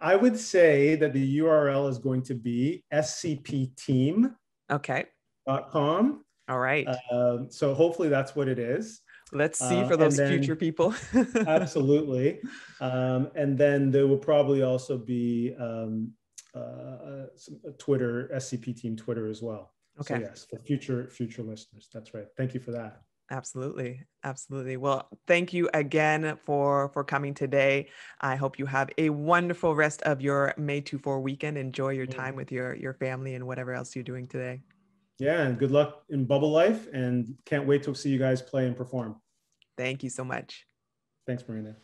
I would say that the URL is going to be scpteam. Okay. Dot com. All right. Uh, so hopefully that's what it is. Let's see uh, for those then, future people. absolutely. Um, and then there will probably also be um, Uh, uh, uh, Twitter, SCP team Twitter as well. Okay. So yes, for future future listeners. That's right. Thank you for that. Absolutely. Absolutely. Well, thank you again for for coming today. I hope you have a wonderful rest of your May 2 4 weekend. Enjoy your time mm-hmm. with your your family and whatever else you're doing today. Yeah, and good luck in bubble life and can't wait to see you guys play and perform. Thank you so much. Thanks, Marina.